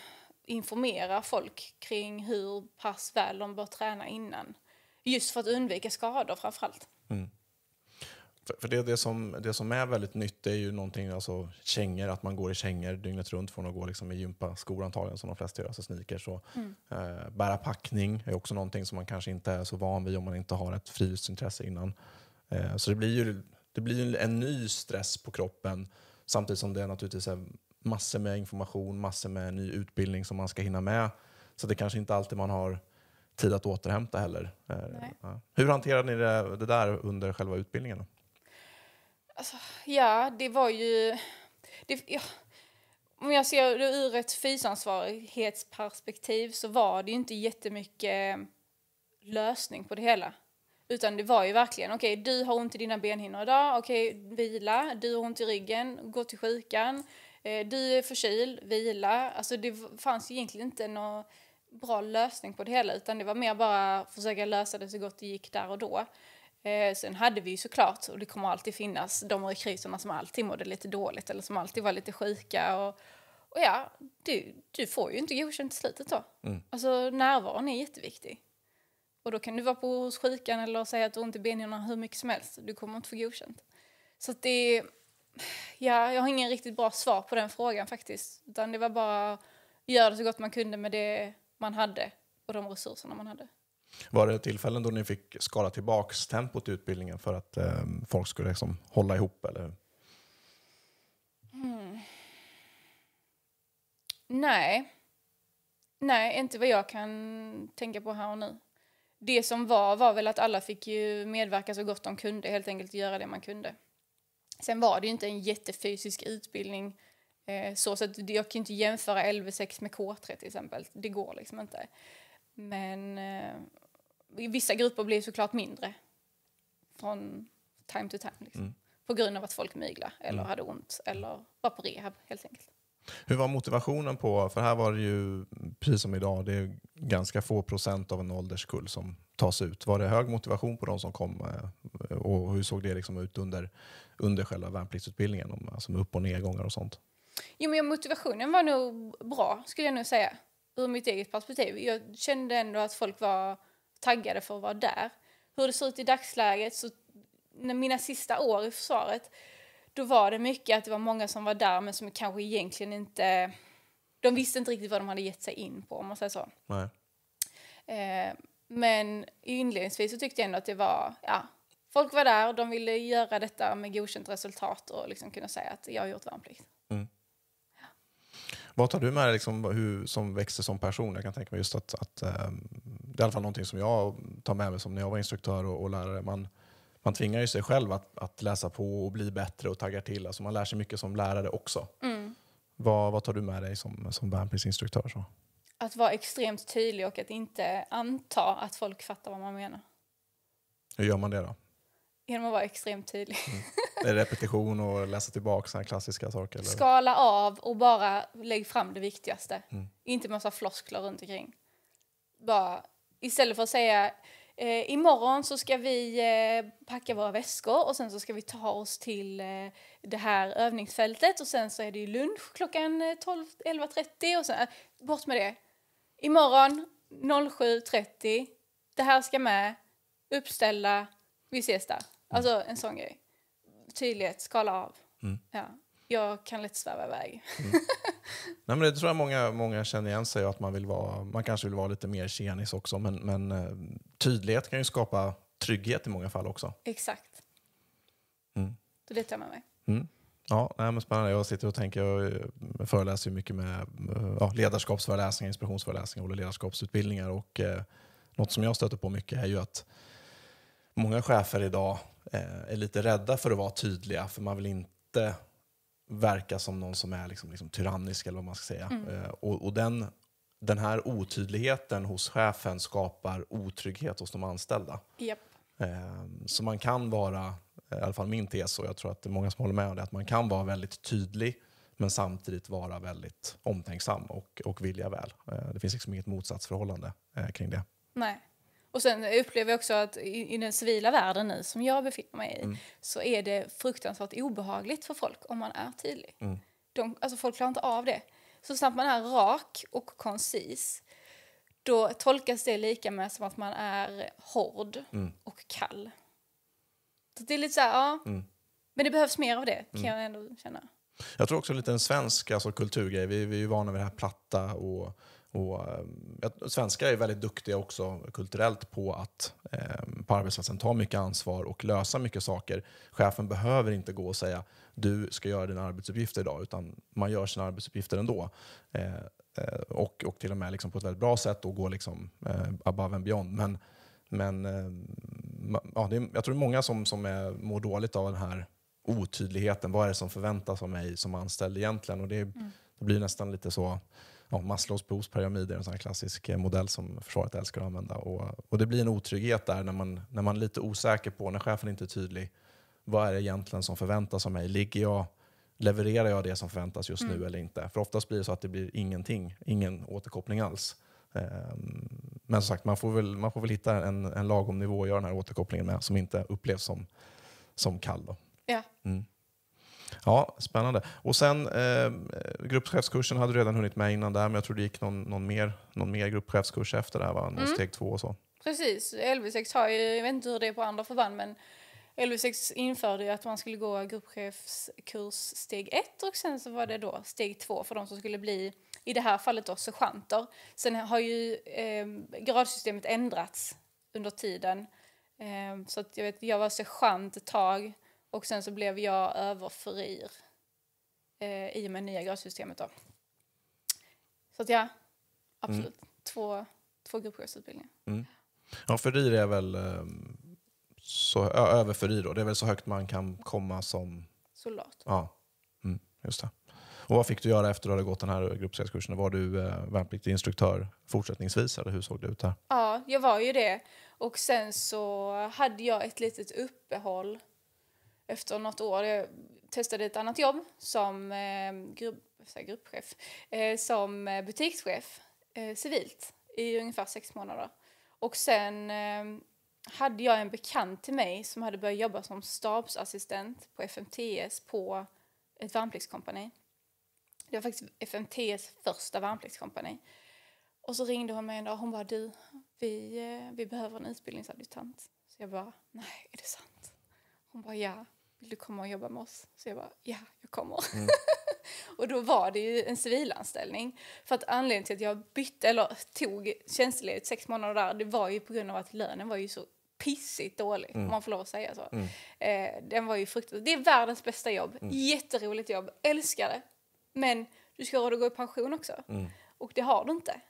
B: informerar folk kring hur pass väl de bör träna innan. Just för att undvika skador framförallt. Mm.
A: För, för det, det, som, det som är väldigt nytt det är ju någonting, alltså kängor, att man går i kängor dygnet runt från att gå liksom i gympaskor antagligen som de flesta gör, alltså sneakers. Och,
B: Mm.
A: eh, bära packning är också någonting som man kanske inte är så van vid om man inte har ett friluftsintresse innan. Eh, så det blir ju det blir ju en ny stress på kroppen samtidigt som det är naturligtvis är massor med information, massor med ny utbildning som man ska hinna med. Så det kanske inte alltid man har tid att återhämta heller. Eh,
B: Nej.
A: Hur hanterade ni det, det där under själva utbildningen? Då?
B: Alltså, ja, det var ju... Det, ja, om jag ser det ur ett fysansvarighetsperspektiv så var det ju inte jättemycket lösning på det hela. Utan det var ju verkligen, okej, du har ont i dina benhinnor idag, okej, vila, du har ont i ryggen, gå till sjukan, eh, du är förkyld, vila. Alltså det fanns ju egentligen inte någon bra lösning på det hela, utan det var mer bara försöka lösa det så gott det gick där och då. Eh, sen hade vi ju såklart, och det kommer alltid finnas, de rekryterna som alltid mådde lite dåligt eller som alltid var lite sjuka. Och, och ja, du, du får ju inte godkänt i slutet då.
A: Mm.
B: Alltså närvaron är jätteviktig. Och då kan du vara på hos sjukan eller säga att du har ont i benhinnorna hur mycket som helst. Du kommer inte få godkänt. Så att det... Ja, jag har ingen riktigt bra svar på den frågan faktiskt. Utan det var bara göra det så gott man kunde med det man hade och de resurserna man hade.
A: Var det tillfällen då ni fick skala tillbaks tempot i utbildningen för att eh, folk skulle liksom hålla ihop? Eller?
B: Nej. Nej, inte vad jag kan tänka på här och nu. Det som var var väl att alla fick ju medverka så gott de kunde, helt enkelt göra det man kunde. Sen var det ju inte en jättefysisk utbildning eh, så, så att jag kan inte jämföra LV6 med K3 till exempel. Det går liksom inte. Men eh, vissa grupper blir såklart mindre från time to time. Liksom.
A: Mm.
B: På grund av att folk mygla eller
A: Mm.
B: hade ont eller var på rehab helt enkelt.
A: Hur var motivationen på, för här var det ju precis som idag, det är ganska få procent av en ålderskull som tas ut. Var det hög motivation på de som kom eh, och hur såg det liksom ut under, under själva värnpliktsutbildningen? Om- Alltså med upp och nedgångar och sånt.
B: Jo, men motivationen var nog bra, skulle jag nog säga. Ur mitt eget perspektiv. Jag kände ändå att folk var taggade för att vara där. Hur det ser ut i dagsläget, så när mina sista år i försvaret, då var det mycket att det var många som var där, men som kanske egentligen inte... De visste inte riktigt vad de hade gett sig in på, om man säger så. Eh, men inledningsvis så tyckte jag ändå att det var, ja, folk var där och de ville göra detta med godkänt resultat och liksom kunna säga att jag har gjort värnplikt.
A: Vad tar du med dig liksom, hur, som växer som person? Jag kan tänka mig just att, att ehm, det är i alla fall någonting som jag tar med mig som när jag var instruktör och, och lärare. Man, man tvingar ju sig själv att, att läsa på och bli bättre och taggar till. Alltså man lär sig mycket som lärare också.
B: Mm.
A: Vad, vad tar du med dig som, som värnpliktsinstruktör? Så?
B: Att vara extremt tydlig och att inte anta att folk fattar vad man menar.
A: Hur gör man det då?
B: Genom att vara extremt tydlig.
A: Är det repetition och läsa tillbaka här klassiska saker? Eller?
B: Skala av och bara lägg fram det viktigaste.
A: Mm.
B: Inte massa floskler runt omkring. Bara, istället för att säga eh, imorgon så ska vi eh, packa våra väskor och sen så ska vi ta oss till eh, det här övningsfältet och sen så är det ju lunch klockan eh, 12, 11.30 och sen eh, bort med det. Imorgon 07.30, det här ska med, uppställa, vi ses där. Alltså en sån grej. Tydlighet, skala av.
A: Mm.
B: Ja. Jag kan lätt sväva iväg.
A: Nej, men det tror jag många, många känner igen sig att man vill vara, man kanske vill vara lite mer tjenis också. Men, men eh, tydlighet kan ju skapa trygghet i många fall också.
B: Exakt.
A: Mm.
B: Så det tar jag med mig.
A: Mm. Ja, nej, men spännande. Jag sitter och tänker, jag föreläser ju mycket med eh, ja, ledarskapsföreläsningar, inspirationsföreläsningar och ledarskapsutbildningar. Och, eh, något som jag stöter på mycket är ju att många chefer idag eh, är lite rädda för att vara tydliga för man vill inte verka som någon som är liksom, liksom tyrannisk eller vad man ska säga. Eh, och och den, den här otydligheten hos chefen skapar otrygghet hos de anställda.
B: Japp.
A: Eh, Så man kan vara, i alla fall min tes, och jag tror att det är många som håller med om det, att man kan vara väldigt tydlig men samtidigt vara väldigt omtänksam och, och vilja väl. Eh, Det finns liksom inget motsatsförhållande eh, kring det.
B: Nej. Och sen upplever jag också att i, i den civila världen nu som jag befinner mig i
A: Mm.
B: så är det fruktansvärt obehagligt för folk om man är tydlig.
A: Mm.
B: De, alltså folk klarar inte av det. Så snabbt man är rak och koncis då tolkas det lika med som att man är hård
A: Mm.
B: och kall. Så det är lite så här, ja.
A: Mm.
B: Men det behövs mer av det, kan jag ändå känna.
A: Jag tror också lite en svensk alltså, kulturgrej. Vi, vi är ju vana vid det här platta och, och eh, svenskar är väldigt duktiga också kulturellt på att eh, på arbetsplatsen ta mycket ansvar och lösa mycket saker. Chefen behöver inte gå och säga du ska göra dina arbetsuppgifter idag, utan man gör sina arbetsuppgifter ändå. Eh, eh, och, och till och med liksom på ett väldigt bra sätt och går liksom, eh, above and beyond. Men, men eh, ma- ja, det är, jag tror det är många som, som är, mår dåligt av den här otydligheten. Vad är det som förväntas av mig som anställd egentligen? Och det, det blir nästan lite så, ja, Maslows behovspyramid är en sån klassisk eh, modell som försvaret älskar att använda. Och, och det blir en otrygghet där när man, när man är lite osäker på, när chefen inte är tydlig, vad är det egentligen som förväntas av mig? Ligger jag, levererar jag det som förväntas just nu eller inte? För oftast blir det så att det blir ingenting, ingen återkoppling alls. Ehm, Men som sagt, man får väl, man får väl hitta en, en lagom nivå att göra den här återkopplingen med som inte upplevs som, som kall. Då.
B: Ja.
A: Ja, spännande. Och sen eh, gruppchefskursen hade du redan hunnit med innan där, men jag tror det gick någon, någon, mer, någon mer gruppchefskurs efter det här, va? Någon steg två och så.
B: Precis, LV6 har ju, jag vet inte hur det är på andra förband, men LV6 införde ju att man skulle gå gruppchefskurs steg ett och sen så var det då steg två för de som skulle bli, i det här fallet då, sergeanter. Sen har ju eh, gradsystemet ändrats under tiden. Eh, så att jag, vet, jag var sergeant ett tag och sen så blev jag överfurir eh, i och med nya gradsystemet då. Så att ja, absolut. Två, två gruppchefsutbildningar.
A: Ja, furir är väl eh, så, ja, över furir då. Det är väl så högt man kan komma som...
B: Soldat.
A: Ja, mm, just det. Och vad fick du göra efter att du hade gått den här gruppchefskursen? Var du eh, värnpliktig instruktör fortsättningsvis eller hur såg det ut där?
B: Ja, jag var ju det. Och sen så hade jag ett litet uppehåll efter något år. Jag testade ett annat jobb som eh, grupp, gruppchef, eh, som eh, butikschef eh, civilt i ungefär sex månader. Och sen eh, hade jag en bekant till mig som hade börjat jobba som stabsassistent på FMTS på ett värnpliktskompani. Det var faktiskt FMTS första värnpliktskompani. Och så ringde hon mig en dag och hon bara du, vi, eh, vi behöver en utbildningsadjutant. Så jag bara, nej är det sant? Hon bara, ja, vill du komma och jobba med oss? Så jag bara, ja, jag kommer. och då var det ju en civilanställning. För att anledningen till att jag bytte, eller tog tjänstledigt sex månader där, det var ju på grund av att lönen var ju så pissigt dålig, om man får lov att säga så. Eh, den var ju fruktansvärt. Det är världens bästa jobb, jätteroligt jobb, älskar det. Men du ska råd att gå i pension också. Och det har du inte.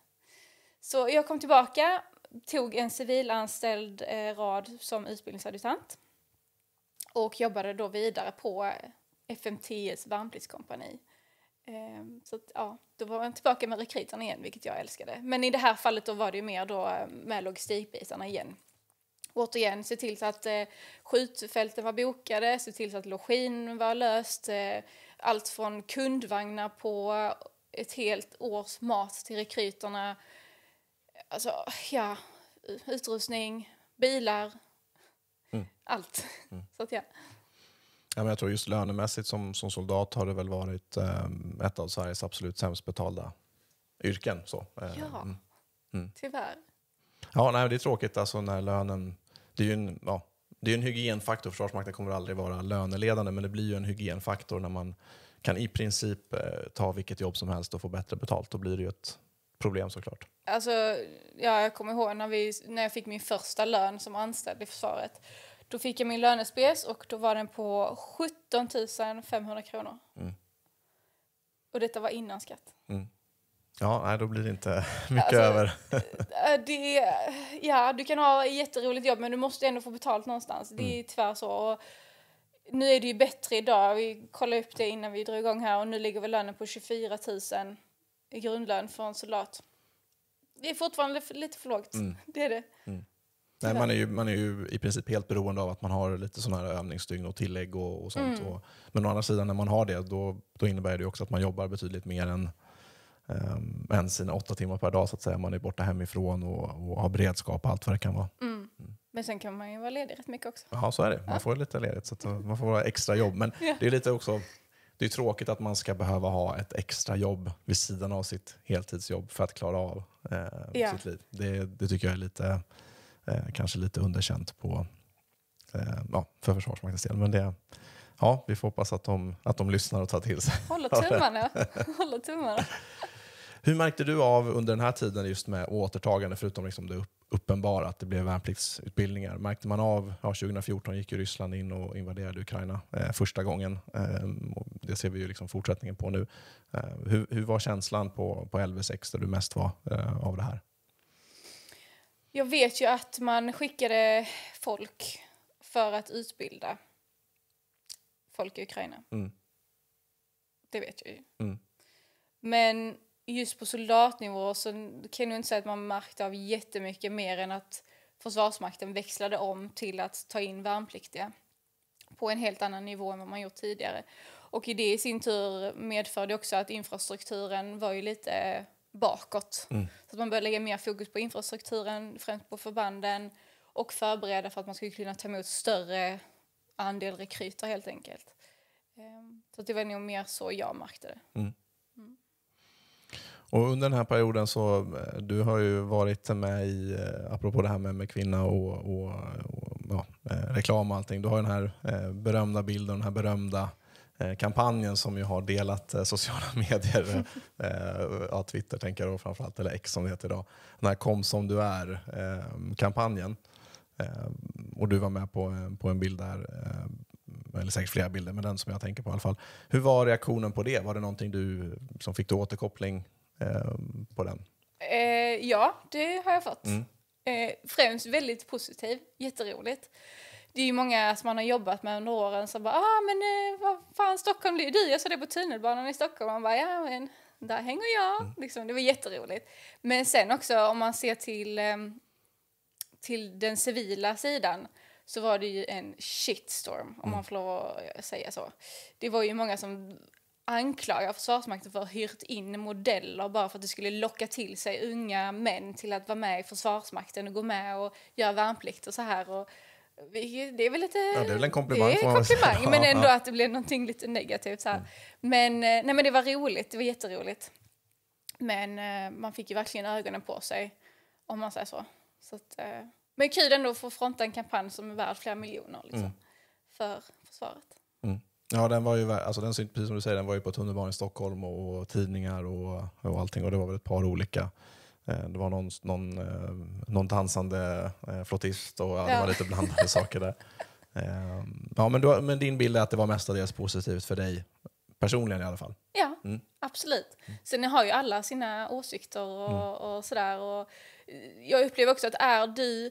B: Så jag kom tillbaka, tog en civilanställd eh, rad som utbildningsadjutant och jobbade då vidare på eh, FMTS värnpliktskompani. Ehm, så att, ja, då var jag tillbaka med rekryterna igen, vilket jag älskade. Men i det här fallet då var det ju mer då eh, med logistikbitarna igen. Återigen, se till så att eh, skjutfälten var bokade, se till så att login var löst. Eh, allt från kundvagnar på ett helt års mat till rekryterna. Alltså, ja, utrustning, bilar, allt. Så att ja.
A: Ja, men jag tror just lönemässigt som, som soldat har det väl varit eh, ett av Sveriges absolut sämst betalda yrken. Så. Eh,
B: Ja,
A: mm.
B: tyvärr.
A: Ja, nej, det är tråkigt alltså när lönen... Det är ju en, ja, det är en hygienfaktor. Försvarsmakten kommer aldrig vara löneledande, men det blir ju en hygienfaktor när man kan i princip eh, ta vilket jobb som helst och få bättre betalt. Då blir det ju ett problem såklart.
B: Alltså, ja, jag kommer ihåg när, vi, när jag fick min första lön som anställd i försvaret. Då fick jag min lönespes och då var den på 17 500 kronor. Och detta var innan skatt.
A: Ja, nej, då blir det inte mycket
B: Alltså,
A: över.
B: Äh, Det, ja, du kan ha ett jätteroligt jobb men du måste ändå få betalt någonstans. Det är tyvärr så. Och nu är det ju bättre idag. Vi kollade upp det innan vi drog igång här och nu ligger väl lönen på 24 000 i grundlön för en soldat. Det är fortfarande lite för lågt. Det är det.
A: Nej, man, är ju, man är ju i princip helt beroende av att man har lite sådana här övningsdygn och tillägg och, och sånt.
B: Mm.
A: Och, men å andra sidan, när man har det, då, då innebär det också att man jobbar betydligt mer än, um, än sina åtta timmar per dag. så att säga. Man är borta hemifrån och, och har beredskap och allt vad det kan vara.
B: Men sen kan man ju vara ledig rätt mycket också.
A: Ja, så är det. Man får lite ledigt, så att man får vara extra jobb. Men det är lite också det är tråkigt att man ska behöva ha ett extra jobb vid sidan av sitt heltidsjobb för att klara av eh,
B: Ja.
A: sitt liv. Det, det tycker jag är lite, eh, kanske lite underkänt på, eh, ja, för Försvarsmaktens del. Men det, ja, vi får hoppas att de, att de lyssnar och tar till sig.
B: Håller tummarna. Håller tummarna.
A: Hur märkte du av under den här tiden just med återtagande, förutom liksom det uppenbara att det blev värnpliktsutbildningar? Märkte man av, ja, 2014 gick ju Ryssland in och invaderade Ukraina eh, första gången. Eh, det ser vi ju liksom fortsättningen på nu. Eh, hur, hur, var känslan på, på LV6 där du mest var eh, av det här?
B: Jag vet ju att man skickade folk för att utbilda folk i Ukraina. Mm. Det vet jag ju. Mm. Men just på soldatnivå så kan jag inte säga att man märkte av jättemycket mer än att Försvarsmakten växlade om till att ta in värnpliktiga på en helt annan nivå än vad man gjort tidigare. Och i det i sin tur medförde också att infrastrukturen var ju lite bakåt. Mm. Så att man började lägga mer fokus på infrastrukturen, främst på förbanden och förbereda för att man skulle kunna ta emot större andel rekryter helt enkelt. Ehm, så det var nog mer så jag märkte det. Mm.
A: Och under den här perioden så, eh, du har ju varit med i, eh, apropå det här med, med kvinna och, och, och ja, eh, reklam och allting, du har den här berömda bilden, den här berömda kampanjen som ju har delat sociala medier, ja, Twitter tänker jag då framförallt, eller X som det heter idag. Den här Kom som du är-kampanjen. och du var med på, på en bild där, eller säkert flera bilder, men den som jag tänker på i alla fall. Hur var reaktionen på det? Var det någonting du som fick du återkoppling på den?
B: Eh, ja, det har jag fått. Mm. Eh, främst väldigt positiv, jätteroligt. Det är ju många som man har jobbat med under åren som bara, ah men eh, vad fan Stockholm blir du? Jag såg det på tunnelbanan i Stockholm. Man bara, ja men där hänger jag. Mm. Liksom, det var jätteroligt. Men sen också om man ser till, eh, till den civila sidan så var det ju en shitstorm, om mm. man får lov att säga så. Det var ju många som anklagar Försvarsmakten för att ha hyrt in modeller bara för att det skulle locka till sig unga män till att vara med i Försvarsmakten och gå med och göra värnplikt och så här. Och det är väl lite...
A: Ja, det är väl en komplimang.
B: Det är en komplimang, men ändå att det blev någonting lite negativt. Så mm. Men, eh, nej, men det var roligt, det var jätteroligt. Men eh, man fick ju verkligen ögonen på sig, om man säger så. så att, eh, men kul ändå att få fronta en kampanj som är värd flera miljoner liksom, mm. för försvaret. Mm.
A: Ja, den var ju, alltså den, precis som du säger, den var ju på tunnelbanan i Stockholm och, och tidningar och, och allting. Och det var väl ett par olika. Eh, det var någon, någon, eh, någon dansande eh, flottist och ja, det var lite blandade saker där. Ja, men, du, men din bild är att det var mestadels positivt för dig personligen i alla fall?
B: Ja, mm. absolut. Sen har ju alla sina åsikter och, mm. och sådär. Och jag upplever också att är du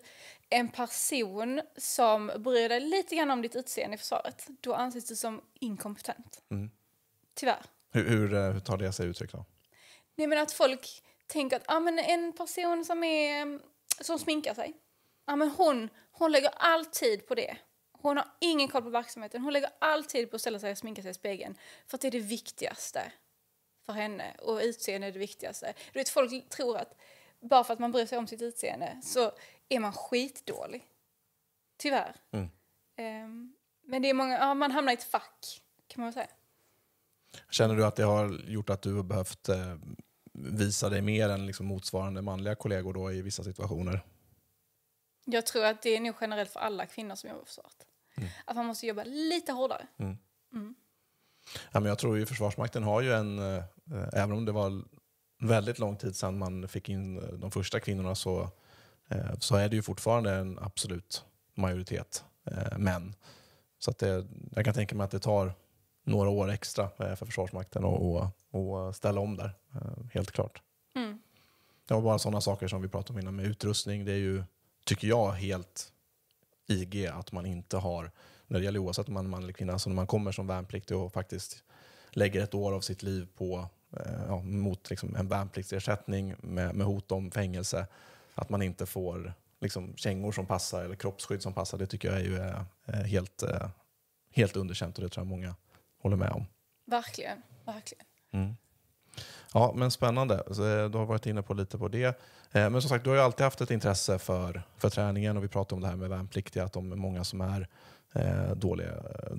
B: en person som bryr dig lite grann om ditt utseende i försvaret, då anses du som inkompetent. Mm. Tyvärr.
A: Hur, hur, eh, hur, tar det sig uttryck då?
B: Nej, men att folk tänker att ah, men en person som, är, som sminkar sig, ah, men hon, hon lägger all tid på det. Hon har ingen koll på verksamheten. Hon lägger all tid på att ställa sig och sminka sig i spegeln. För att det är det viktigaste för henne. Och utseende är det viktigaste. Du vet, folk tror att bara för att man bryr sig om sitt utseende så är man skitdålig. Tyvärr. Mm. Um, men det är många, ja, man hamnar i ett fack kan man säga.
A: Känner du att det har gjort att du har behövt eh, visa dig mer än liksom motsvarande manliga kollegor då i vissa situationer?
B: Jag tror att det är nog generellt för alla kvinnor som jobbar på försvaret. Mm. Att man måste jobba lite hårdare. Mm.
A: Mm. Ja, men jag tror ju Försvarsmakten har ju en, eh, även om det var väldigt lång tid sedan man fick in eh, de första kvinnorna så, så är det ju fortfarande en absolut majoritet eh, män. Så att det, jag kan tänka mig att det tar några år extra för Försvarsmakten att ställa om där, helt klart. Mm. Det var bara sådana saker som vi pratade om innan med utrustning. Det är ju, tycker jag, helt IG att man inte har, när det gäller oavsett om man är man eller kvinna, alltså när man kommer som värnpliktig och faktiskt lägger ett år av sitt liv på Eh, ja, mot liksom en värnpliktsersättning med, med hot om fängelse. Att man inte får liksom, kängor som passar eller kroppsskydd som passar. Det tycker jag är ju är helt, eh, helt underkänt och det tror jag många håller med om.
B: Verkligen. verkligen. Mm.
A: Ja, men spännande. Eh, du har varit inne på lite på det. Men som sagt, du har ju alltid haft ett intresse för, för träningen och vi pratade om det här med värnpliktiga, att de är många som är eh, dåliga,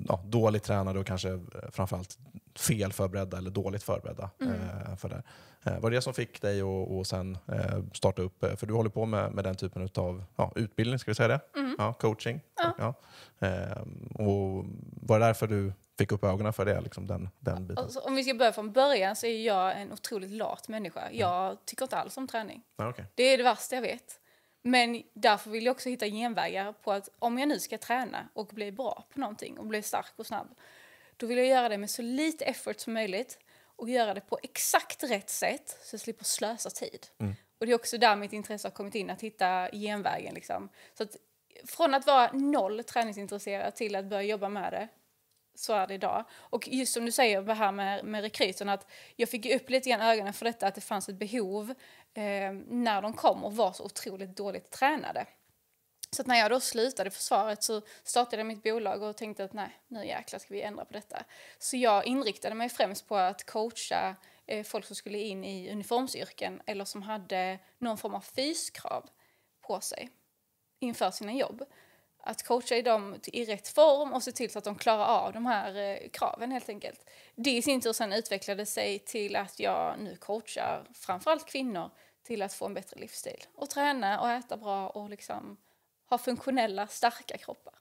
A: ja, dåligt tränade och kanske framförallt fel förberedda eller dåligt förberedda eh, för det. Eh, var det det som fick dig att och sen eh, starta upp, eh, för du håller på med, med den typen av ja, utbildning, ska vi säga det? Ja, coaching. Ja. Eh, och var det därför du fick upp ögonen för det, liksom den, den biten?
B: Alltså, om vi ska börja från början så är jag en otroligt lat människa. Jag tycker inte alls om träning.
A: Ja, okej.
B: Det är det värsta jag vet. Men därför vill jag också hitta genvägar på att om jag nu ska träna och bli bra på någonting och bli stark och snabb, då vill jag göra det med så lite effort som möjligt och göra det på exakt rätt sätt så jag slipper slösa tid. Och det är också där mitt intresse har kommit in, att hitta genvägen. Liksom. Så att från att vara noll träningsintresserad till att börja jobba med det, så är det idag. Och just som du säger det här med, med rekryten, att jag fick upp lite grann ögonen för detta att det fanns ett behov eh, när de kom och var så otroligt dåligt tränade. Så att när jag då slutade försvaret så startade jag mitt bolag och tänkte att nej, nu jäklar ska vi ändra på detta. Så jag inriktade mig främst på att coacha eh, folk som skulle in i uniformsyrken eller som hade någon form av fyskrav på sig inför sina jobb. Att coacha dem i rätt form och se till så att de klarar av de här eh, kraven helt enkelt. Det i sin tur sen utvecklade sig till att jag nu coachar framförallt kvinnor till att få en bättre livsstil och träna och äta bra och liksom ha funktionella, starka kroppar.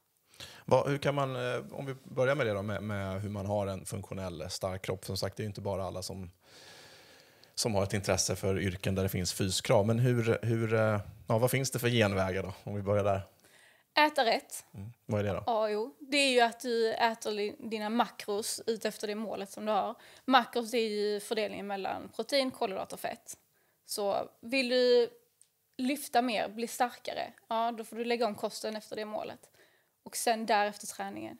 A: Vad- hur kan man, eh, om vi börjar med det då, med, med hur man har en funktionell, eh, stark kropp. Som sagt, det är ju inte bara alla som, som har ett intresse för yrken där det finns fyskrav. Men hur, hur, eh, ja, vad finns det för genvägar då, om vi börjar där?
B: Äta rätt,
A: Vad är det då?
B: A och O. Det är ju att du äter dina makros utefter det målet som du har. Makros är ju fördelningen mellan protein, kolhydrater och fett. Så vill du lyfta mer, bli starkare, ja då får du lägga om kosten efter det målet. Och sen därefter träningen.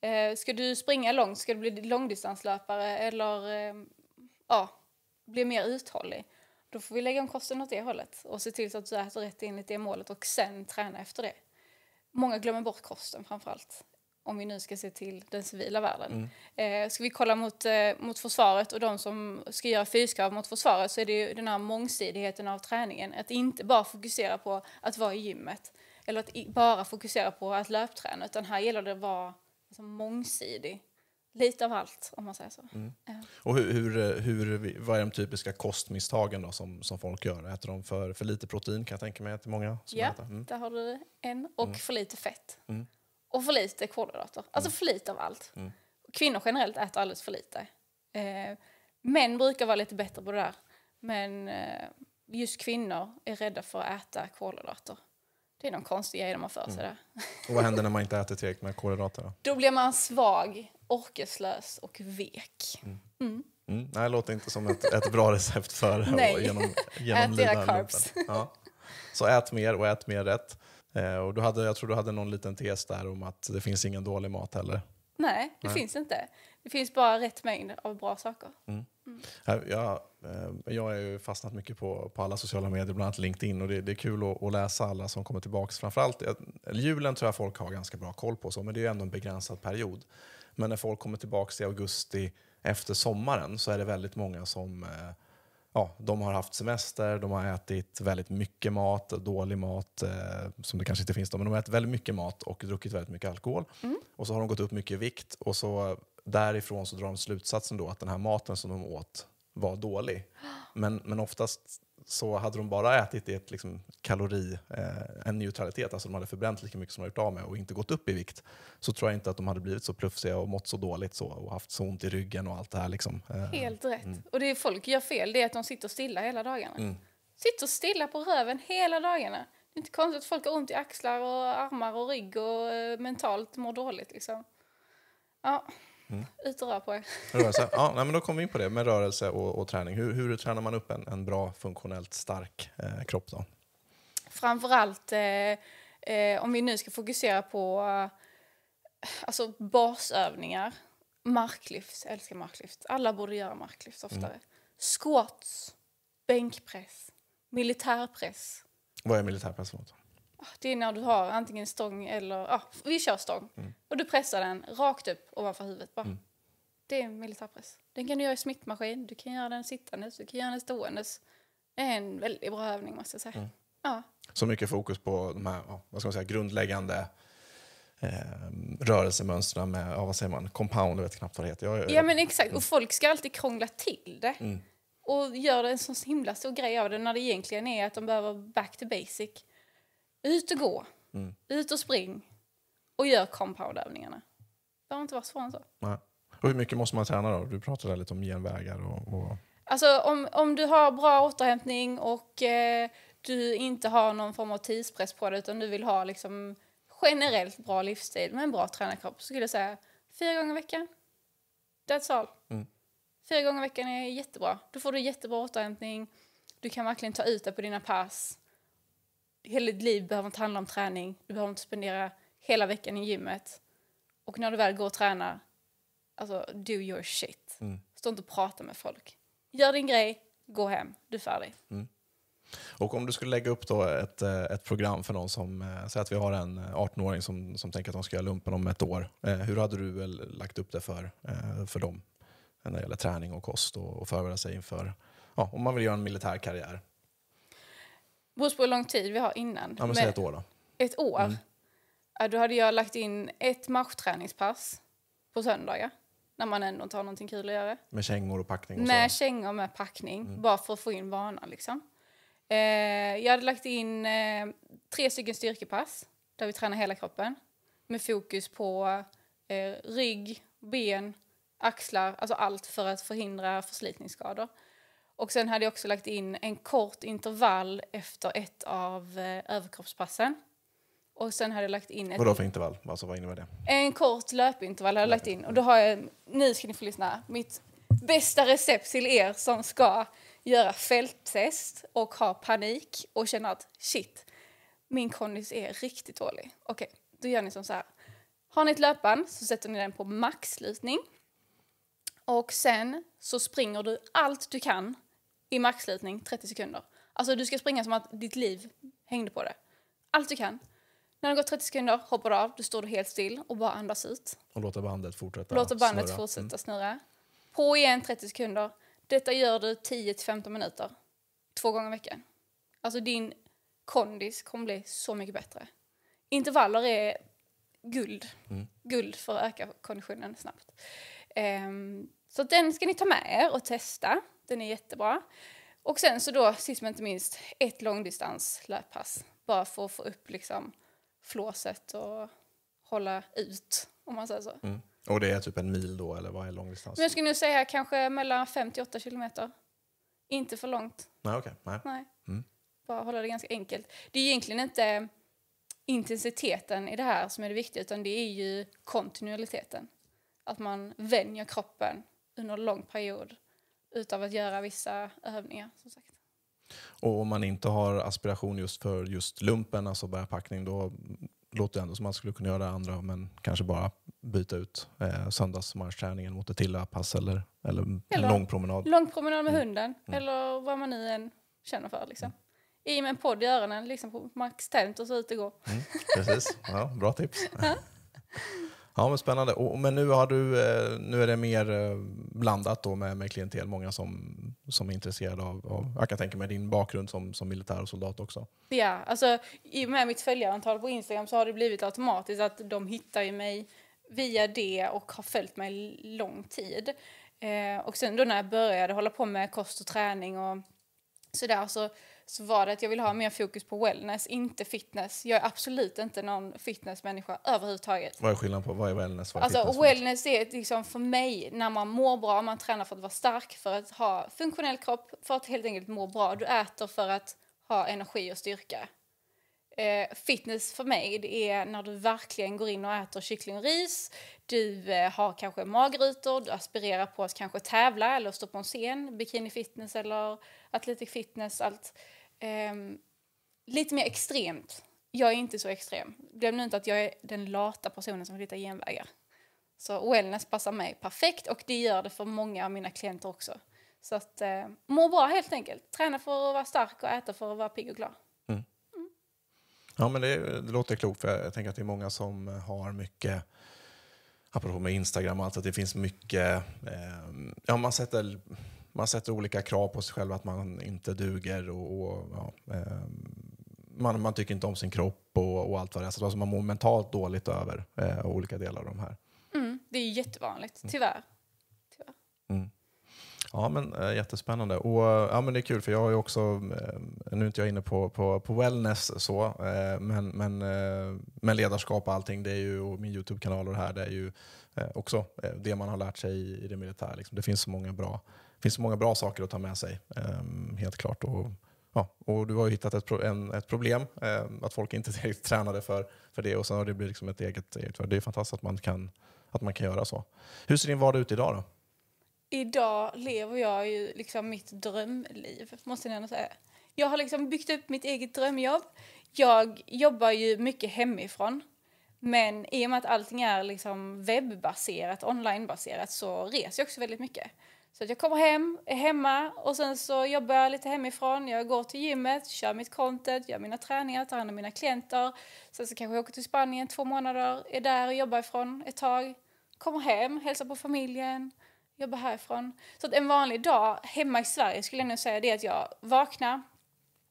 B: Eh, ska du springa långt, ska du bli långdistanslöpare eller eh, ja, bli mer uthållig, då får vi lägga om kosten åt det hållet och se till så att du äter rätt enligt det målet och sen träna efter det. Många glömmer bort kosten framförallt. Om vi nu ska se till den civila världen. Eh, ska vi kolla mot, eh, mot försvaret och de som ska göra fyskrav mot försvaret så är det ju den här mångsidigheten av träningen. Att inte bara fokusera på att vara i gymmet eller att i, bara fokusera på att löpträna utan här gäller det att vara liksom, mångsidig. Lite av allt om man säger så. Ja.
A: Och hur, hur, eh, hur, vad är de typiska kostmisstagen då som, som folk gör? Äter de för, för lite protein kan jag tänka mig att många
B: Ja.
A: Mm.
B: där har du en. Och för lite fett.
A: Mm.
B: Och för lite kolhydrater. Alltså för lite av allt.
A: Mm.
B: Kvinnor generellt äter alldeles för lite. Eh, män brukar vara lite bättre på det där. Men eh, just kvinnor är rädda för att äta kolhydrater. Det är någon konstig grej de har för sig
A: Mm.
B: där.
A: Och vad händer när man inte äter tillräckligt med kolhydrater? Då?
B: Då blir man svag, orkeslös och vek.
A: Mm. Nej, det låter inte som ett, ett bra recept för att genom,
B: Ät
A: genomlida lumpen.
B: carbs.
A: Ja. Så ät mer och ät mer rätt. Eh, och du hade, jag tror du hade någon liten tes där om att det finns ingen dålig mat heller.
B: Nej, det
A: Nej.
B: finns inte. Det finns bara rätt mängd av bra saker.
A: Här, Jag, eh, jag har ju fastnat mycket på, på alla sociala medier, bland annat LinkedIn. Och det, det är kul att, att läsa alla som kommer tillbaka. Framförallt, eh, julen tror jag folk har ganska bra koll på, så, men det är ju ändå en begränsad period. Men när folk kommer tillbaka i augusti efter sommaren så är det väldigt många som eh, ja, de har haft semester, de har ätit väldigt mycket mat, dålig mat, eh, som det kanske inte finns då, men de har ätit väldigt mycket mat och druckit väldigt mycket alkohol. Och så har de gått upp mycket i vikt och så därifrån så drar de slutsatsen då att den här maten som de åt var dålig. Men, men oftast så hade de bara ätit i ett liksom, kalori, eh, en neutralitet, alltså de hade förbränt lika mycket som de gjort av med och inte gått upp i vikt, så tror jag inte att de hade blivit så plufsiga och mått så dåligt så, och haft så ont i ryggen och allt det här. Liksom. Eh,
B: Helt rätt. Och det folk gör fel det är att de sitter stilla hela dagarna. Sitter stilla på röven hela dagarna. Det är inte konstigt att folk har ont i axlar och armar och rygg och eh, mentalt mår dåligt. Liksom. Ja, ut och rör på er.
A: Rörelse. Ja, nej, men då kommer vi in på det med rörelse och, och träning. Hur, hur tränar man upp en, en bra, funktionellt stark eh, kropp? Då?
B: Framförallt eh, eh, om vi nu ska fokusera på eh, alltså basövningar. Marklyft, jag älskar marklyft. Alla borde göra marklyft oftare. Squats, bänkpress, militärpress.
A: Vad är militärpress för något?
B: Det är när du har antingen stång eller, ja, vi kör stång. Och du pressar den rakt upp ovanför huvudet bara. Det är militärpress. Den kan du göra i smittmaskin, du kan göra den sittandes, du kan göra den ståendes. Det är en väldigt bra övning måste jag säga. Ja.
A: Så mycket fokus på de här vad ska man säga, grundläggande eh, rörelsemönstren med, ja, vad säger man, compound, jag vet knappt vad det heter. Jag,
B: Ja men exakt, och folk ska alltid krångla till det. Och gör en sån himla stor grej av det när det egentligen är att de behöver back to basic. Ut och gå, ut och spring och gör compoundövningarna. Det behöver inte vara svårare än så.
A: Nej. Och hur mycket måste man träna då? Du pratade lite om genvägar och, och
B: Alltså om, om du har bra återhämtning och eh, du inte har någon form av tidspress på dig utan du vill ha liksom generellt bra livsstil med en bra tränarkropp så skulle jag säga fyra gånger i veckan. That's all. Fyra gånger i veckan är jättebra. Då får du jättebra återhämtning. Du kan verkligen ta ut det på dina pass. Hela ditt liv behöver inte handla om träning. Du behöver inte spendera hela veckan i gymmet. Och när du väl går och tränar, alltså do your shit. Stå inte och prata med folk. Gör din grej, gå hem, du är färdig.
A: Och om du skulle lägga upp då ett, eh, ett program för någon som, eh, säg att vi har en 18-åring som, som tänker att de ska göra lumpen om ett år. Eh, hur hade du lagt upp det för, eh, för dem? När det gäller träning och kost och, och förbereda sig inför, ja, om man vill göra en militär karriär.
B: Beror på hur lång tid vi har innan.
A: Ja, men säg ett år då.
B: ett år? Ja, då hade jag lagt in ett marschträningspass på söndagar. När man ändå tar någonting kul att göra.
A: Med kängor och packning och
B: Med
A: så.
B: kängor med packning, bara för att få in vanan. Liksom. Eh, jag hade lagt in eh, tre stycken styrkepass där vi tränar hela kroppen med fokus på eh, rygg, ben, axlar, alltså allt för att förhindra förslitningsskador. Och sen hade jag också lagt in en kort intervall efter ett av eh, överkroppspassen. Och sen hade jag lagt in ett
A: Vadå för intervall? Alltså, vad innebär det?
B: en kort löpintervall har jag lagt in och då har jag, nu ska ni få lyssna, mitt bästa recept till er som ska göra fälttest och ha panik och känna att shit, min kondis är riktigt dålig. Okej, då gör ni som så här. Har ni ett löpband så sätter ni den på maxslutning och sen så springer du allt du kan i maxslutning 30 sekunder. Alltså du ska springa som att ditt liv hängde på det. Allt du kan. När det går 30 sekunder hoppar du av, då står du helt still och bara andas ut.
A: Och låter bandet fortsätta
B: Låter bandet
A: snurra.
B: fortsätta
A: Mm.
B: snurra. På igen 30 sekunder. Detta gör du 10-15 minuter. Två gånger i veckan. Alltså din kondis kommer bli så mycket bättre. Intervaller är guld.
A: Mm.
B: Guld för att öka konditionen snabbt. Ehm, så den ska ni ta med er och testa. Den är jättebra. Och sen så då, sist men inte minst, ett långdistans löppass. Bara för att få upp liksom flåset och hålla ut, om man säger så.
A: Mm. Och det är typ en mil då, eller vad är långdistans?
B: Men jag skulle nu säga kanske mellan 5 till 8 kilometer. Inte för långt.
A: Nej, okej. Nej.
B: Nej.
A: Mm.
B: Bara hålla det ganska enkelt. Det är egentligen inte intensiteten i det här som är det viktiga utan det är ju kontinuiteten. Att man vänjer kroppen under en lång period utav att göra vissa övningar. Som sagt.
A: Och om man inte har aspiration just för just lumpen, alltså bärpackning, då låter det ändå som man skulle kunna göra det andra, men kanske bara byta ut eh, söndagsmarschträningen mot ett till-pass eller, eller en
B: Eller-
A: lång promenad.
B: Lång promenad
A: Mm.
B: med hunden eller vad man nu än känner för. Liksom. I med en podd i öronen, liksom på max temp och så ut och gå.
A: Mm, precis, ja, bra tips. Ja, men spännande. Och, men nu, har du, eh, nu är det mer eh, blandat då med, med klientel, många som, som är intresserade av, av, jag kan tänka mig din bakgrund som, som militär och soldat också.
B: Ja, alltså i och med mitt följarantal på Instagram så har det blivit automatiskt att de hittar ju mig via det och har följt mig lång tid. Eh, och sen då när jag började hålla på med kost och träning och sådär så, så var det att jag ville ha mer fokus på wellness, inte fitness. Jag är absolut inte någon fitnessmänniska överhuvudtaget.
A: Vad är skillnaden på vad är wellness? Vad är
B: Alltså wellness är liksom för mig när man mår bra, man tränar för att vara stark, för att ha funktionell kropp, för att helt enkelt må bra. Du äter för att ha energi och styrka. Eh, fitness för mig det är när du verkligen går in och äter kyckling och ris. Du eh, har kanske magrutor, du aspirerar på att kanske tävla eller stå på en scen, bikini fitness eller athletic fitness, allt. Ehm, lite mer extremt. Jag är inte så extrem. Glöm nu inte att jag är den lata personen som vill hitta genvägar. Så wellness passar mig perfekt och det gör det för många av mina klienter också. Så att eh, må bra helt enkelt. Träna för att vara stark och äta för att vara pigg och glad.
A: Ja, men det, det låter klokt, för jag, jag tänker att det är många som har mycket, apropå med Instagram och allt, att det finns mycket, eh, ja man sätter, man sätter olika krav på sig själv att man inte duger och, och ja, eh, man, man tycker inte om sin kropp och, och allt vad det är. Så alltså man mår mentalt dåligt över eh, olika delar av de här.
B: Mm, det är jättevanligt, tyvärr. tyvärr.
A: Mm. Ja, men äh, jättespännande. Och, ja, men det är kul för jag har ju också, äh, nu är inte jag inne på, på, på wellness så, äh, men, men, men ledarskap och allting, det är ju, och min YouTube-kanal och det här, det är ju också det man har lärt sig i, i det militära. Liksom. Det finns så många bra, finns så många bra saker att ta med sig, ehm, helt klart. Och, ja, och du har ju hittat ett, pro, en, ett problem, ehm, att folk inte är tillräckligt tränade för, för det och sen har det blivit liksom ett eget, det är fantastiskt att man kan, att man kan göra så. Hur ser din vardag ut idag då?
B: idag lever jag ju liksom mitt drömliv, måste jag ändå säga. Jag har liksom byggt upp mitt eget drömjobb. Jag jobbar ju mycket hemifrån. Men i och med att allting är liksom webbaserat, onlinebaserat, så reser jag också väldigt mycket. Så att jag kommer hem, är hemma och sen så jobbar jag lite hemifrån. Jag går till gymmet, kör mitt content, gör mina träningar, tar hand om mina klienter. Sen så kanske jag åker till Spanien två månader, är där och jobbar ifrån ett tag. Kommer hem, hälsar på familjen, jobbar härifrån. Så att en vanlig dag hemma i Sverige skulle jag nog säga det att jag vaknar,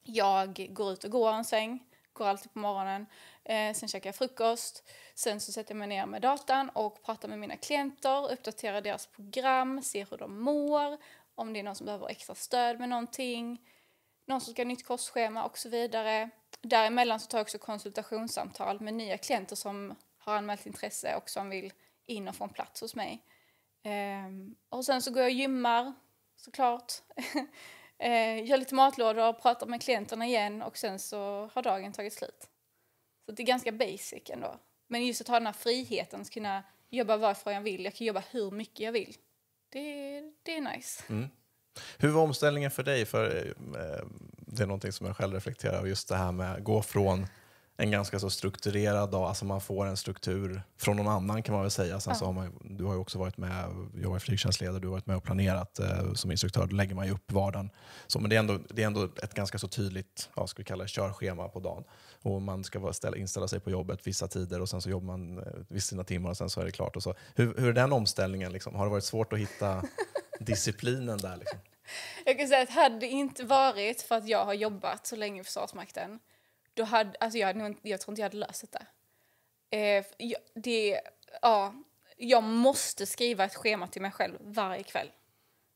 B: jag går ut och går en sväng, går alltid på morgonen, eh, sen käkar jag frukost, sen så sätter jag mig ner med datan och pratar med mina klienter, uppdaterar deras program, ser hur de mår, om det är någon som behöver extra stöd med någonting, någon som ska ha nytt kostschema och så vidare. Däremellan så tar jag också konsultationssamtal med nya klienter som har anmält intresse och som vill in och få en plats hos mig. Um, och sen så går jag och gymmar såklart. uh, gör lite matlådor, pratar med klienterna igen och sen så har dagen tagit slut. Så det är ganska basic ändå. Men just att ha den här friheten, att kunna jobba varifrån jag vill. Jag kan jobba hur mycket jag vill. Det, det är nice.
A: Mm. Hur var omställningen för dig? För eh, Det är någonting som jag själv reflekterar över, just det här med att gå från en ganska så strukturerad dag, alltså man får en struktur från någon annan kan man väl säga. Sen ja. så har man, du har ju också varit med, jag var flygtjänstledare, du har varit med och planerat eh, som instruktör, då lägger man ju upp vardagen. Så, men det är, ändå, det är ändå ett ganska så tydligt, ja, ska vi kalla det, körschema på dagen. Och man ska ställa, inställa sig på jobbet vissa tider och sen så jobbar man eh, vissa timmar och sen så är det klart. Och så. Hur, hur är den omställningen? Liksom? Har det varit svårt att hitta disciplinen där? Liksom?
B: Jag kan säga att hade det inte varit för att jag har jobbat så länge i Försvarsmakten då hade, alltså jag, hade, jag tror inte jag hade löst detta. Eh, jag, det, ja, jag måste skriva ett schema till mig själv varje kväll.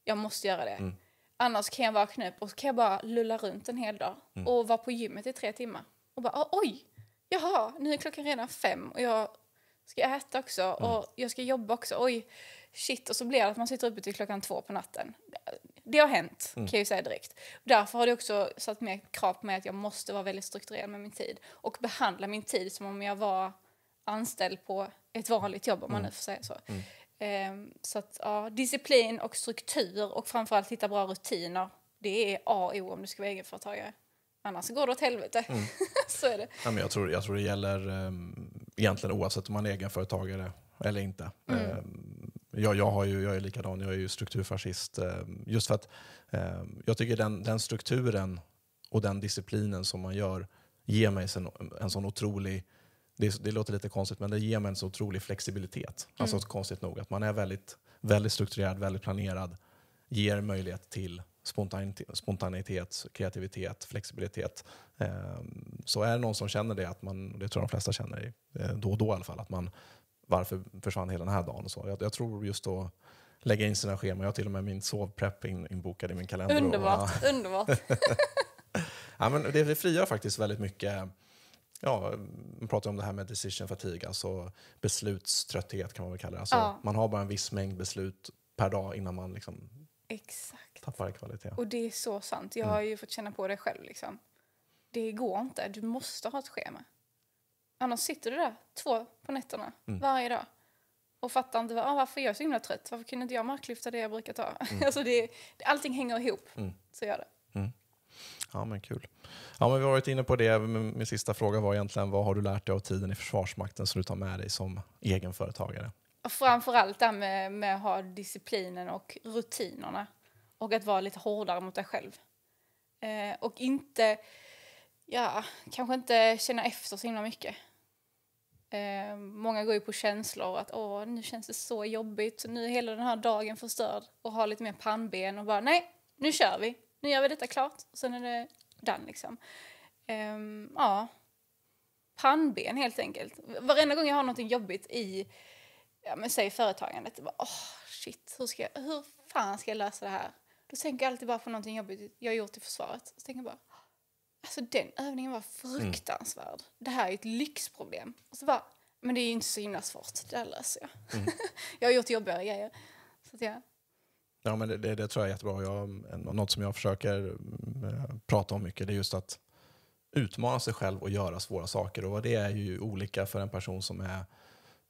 B: Jag måste göra det. Mm. Annars kan jag vakna upp och så kan jag bara lulla runt en hel dag mm. och vara på gymmet i tre timmar. Och bara oj, jaha, nu är klockan redan fem och jag ska äta också mm. och jag ska jobba också. Oj, shit. Och så blir det att man sitter uppe till klockan två på natten det har hänt, mm. kan jag säga direkt. Därför har det också satt mer krav på mig att jag måste vara väldigt strukturerad med min tid och behandla min tid som om jag var anställd på ett vanligt jobb, om man mm. nu får säga så. Mm. Um, så att, ja, disciplin och struktur och framförallt hitta bra rutiner, det är A och O om du ska vara egenföretagare. Annars går det åt helvete. Mm. så är det.
A: Ja, men jag, tror, jag tror det gäller um, egentligen oavsett om man är egenföretagare eller inte. Um, jag, jag, har ju, jag är likadan, jag är ju strukturfascist. Eh, just för att eh, jag tycker den, den strukturen och den disciplinen som man gör ger mig en, en sån otrolig det, det, låter lite konstigt, men det ger mig en så otrolig flexibilitet. Mm. Alltså konstigt nog, att man är väldigt, väldigt strukturerad, väldigt planerad, ger möjlighet till spontanitet, spontanitet kreativitet, flexibilitet. Um, så är det någon som känner det, att man, det tror jag de flesta känner då och då i alla fall, att man varför försvann hela den här dagen? Och så. Jag, jag tror just att lägga in sina scheman. Jag har till och med min sovprepp in, inbokad i min kalender.
B: Underbart, och, ja. underbart.
A: ja, men det, det frigör faktiskt väldigt mycket. Ja, man pratar om det här med decision fatigue, alltså beslutströtthet kan man väl kalla det. Alltså, ja. Man har bara en viss mängd beslut per dag innan man liksom
B: Exakt.
A: tappar kvalitet.
B: Och det är så sant. Jag har ju fått känna på det själv. Liksom. Det går inte. Du måste ha ett schema. Annars sitter du där två på nätterna mm. varje dag och fattar inte ah, varför jag är så himla trött. Varför kunde inte jag marklyfta det jag brukar ta? Mm. alltså det, allting hänger ihop. Mm. Så gör det.
A: Mm. Ja, men kul. Ja, men vi har varit inne på det. Min sista fråga var egentligen vad har du lärt dig av tiden i Försvarsmakten som du tar med dig som egenföretagare?
B: Framförallt det med, med att ha disciplinen och rutinerna och att vara lite hårdare mot dig själv. Eh, och inte ja, kanske inte känna efter så himla mycket. Eh, många går ju på känslor att åh, nu känns det så jobbigt, nu är hela den här dagen förstörd och har lite mer pannben och bara nej, nu kör vi, nu gör vi detta klart och sen är det done liksom. Eh, ja, pannben helt enkelt. Varenda gång jag har något jobbigt i, ja men säg företagandet, bara, åh shit, hur, ska jag, hur fan ska jag lösa det här? Då tänker jag alltid bara på någonting jobbigt jag har gjort i försvaret. Så tänker jag bara, alltså den övningen var fruktansvärd. Mm. Det här är ett lyxproblem. Och så bara, men det är ju inte så himla svårt, det där löser jag. Mm. jag har gjort jobbigare grejer. Så att
A: ja. Ja, men det, det, det, tror jag är jättebra. Jag, något som jag försöker mm, prata om mycket det är just att utmana sig själv och göra svåra saker. Och det är ju olika för en person som är,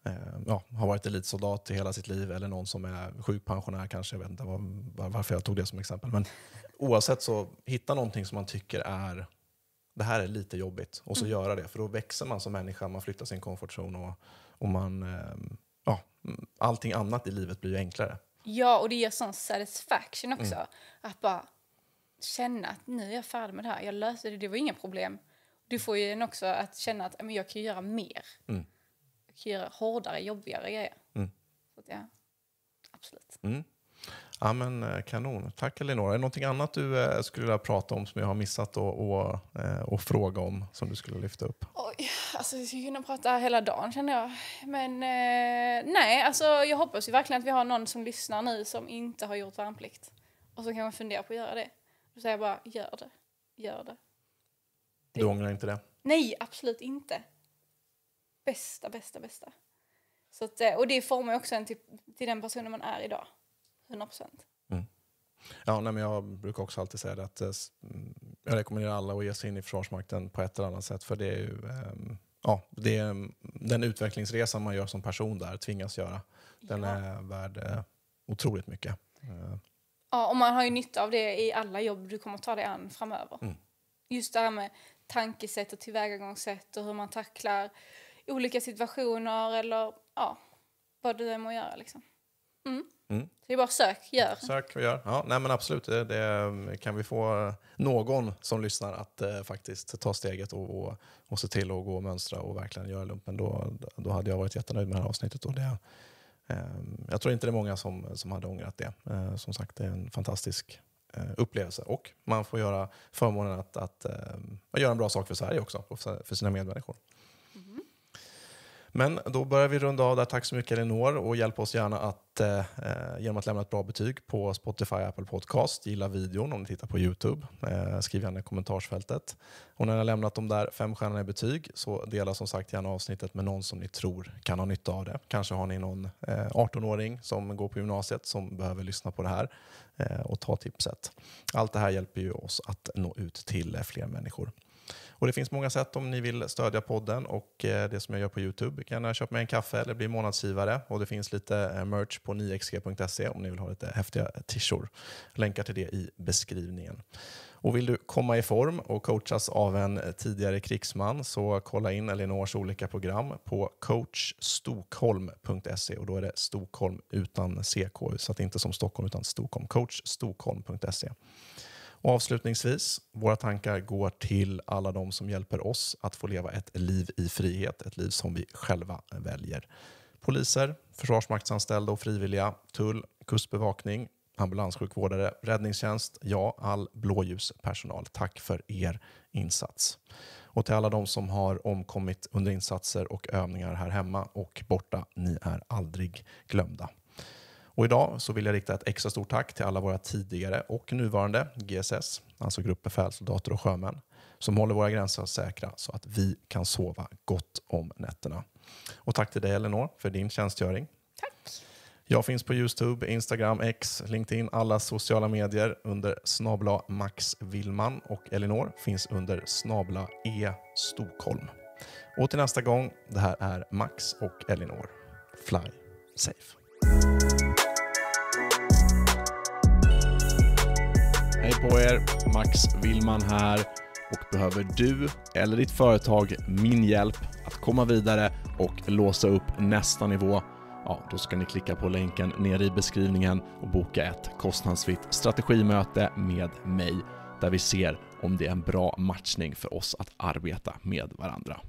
A: eh, ja, har varit elitsoldat i hela sitt liv eller någon som är sjukpensionär kanske. Jag vet inte var, varför jag tog det som exempel. Men oavsett så hitta någonting som man tycker är det här är lite jobbigt och så mm. göra det. För då växer man som människa, man flyttar sin comfort zone och, och man, eh, ja, allting annat i livet blir ju enklare.
B: Ja, och det ger sån satisfaction också. Mm. Att bara känna att nu är jag färdig med det här. Jag löste det, det var inga problem. Du får ju en också att känna att men jag kan göra mer. Mm. Jag kan göra hårdare, jobbigare grejer. Mm. Så att, ja, absolut.
A: Ja, men, eh, kanon. Tack Elinor. Är det någonting annat du eh, skulle vilja prata om som jag har missat och, och, eh, och fråga om som du skulle lyfta upp?
B: Oj, alltså vi skulle kunna prata hela dagen känner jag. Men eh, nej, alltså jag hoppas ju verkligen att vi har någon som lyssnar nu som inte har gjort värnplikt och som kanske funderar på att göra det. Då säger jag bara, gör det. Gör det.
A: det. Du ångrar inte det?
B: Nej, absolut inte. Bästa, bästa, bästa. Så att, och det formar också en till, till den personen man är idag. 100 procent. Mm.
A: Ja, nej, men jag brukar också alltid säga det att eh, mm, jag rekommenderar alla att ge sig in i Försvarsmakten på ett eller annat sätt. För det är ju, ähm, ja, det är, mm, den utvecklingsresan man gör som person där, tvingas göra, den ja. är värd äh, otroligt mycket. Äh.
B: Ja, och man har ju nytta av det i alla jobb du kommer ta dig an framöver. Mm. Just det här med tankesätt och tillvägagångssätt och hur man tacklar olika situationer eller ja, vad du än må göra. Liksom. Mm. Mm. Så det är bara sök, gör.
A: Sök och gör. Ja, nej men absolut, det, det kan vi få någon som lyssnar att eh, faktiskt ta steget och, och, och se till att gå och mönstra och verkligen göra lumpen. Då, då hade jag varit jättenöjd med det här avsnittet. Och det, eh, jag tror inte det är många som, som hade ångrat det. Eh, som sagt, det är en fantastisk eh, upplevelse och man får göra förmånen att, att, eh, göra en bra sak för Sverige också och för, för sina medmänniskor. Men då börjar vi runda av där. Tack så mycket Elinor och hjälp oss gärna att, eh, eh, genom att lämna ett bra betyg på Spotify Apple Podcast. Gilla videon om ni tittar på Youtube. Eh, skriv gärna i kommentarsfältet. Och när ni har lämnat de där fem stjärnorna i betyg så dela som sagt gärna avsnittet med någon som ni tror kan ha nytta av det. Kanske har ni någon eh, 18-åring som går på gymnasiet som behöver lyssna på det här eh, och ta tipset. Allt det här hjälper ju oss att nå ut till eh, fler människor. Och Det finns många sätt om ni vill stödja podden och eh, det som jag gör på Youtube. Ni kan köpa mig en kaffe eller bli månadsgivare. Och Det finns lite eh, merch på 9xg.se om ni vill ha lite häftiga t-shirts. Länkar till det i beskrivningen. Och vill du komma i form och coachas av en tidigare krigsman så kolla in Elinors olika program på coachstokholm.se och då är det Stokholm utan CK, så att inte som Stockholm utan Stockholm. coachstokholm.se. Och avslutningsvis, våra tankar går till alla de som hjälper oss att få leva ett liv i frihet, ett liv som vi själva väljer. Poliser, försvarsmaktsanställda och frivilliga, tull, kustbevakning, ambulanssjukvårdare, räddningstjänst, ja, all blåljuspersonal. Tack för er insats. Och till alla de som har omkommit under insatser och övningar här hemma och borta, ni är aldrig glömda. Och idag så vill jag rikta ett extra stort tack till alla våra tidigare och nuvarande GSS, alltså grupp befälssoldater och sjömän, som håller våra gränser säkra så att vi kan sova gott om nätterna. Och tack till dig Elinor för din tjänstgöring.
B: Tack.
A: Jag finns på Youtube, Instagram, X, LinkedIn, alla sociala medier under snabla Max Willman och Elinor finns under snabla E Stockholm. Och till nästa gång, det här är Max och Elinor. Fly safe. På er! Max Willman här. Och behöver du eller ditt företag min hjälp att komma vidare och låsa upp nästa nivå, ja, då ska ni klicka på länken nere i beskrivningen och boka ett kostnadsfritt strategimöte med mig där vi ser om det är en bra matchning för oss att arbeta med varandra.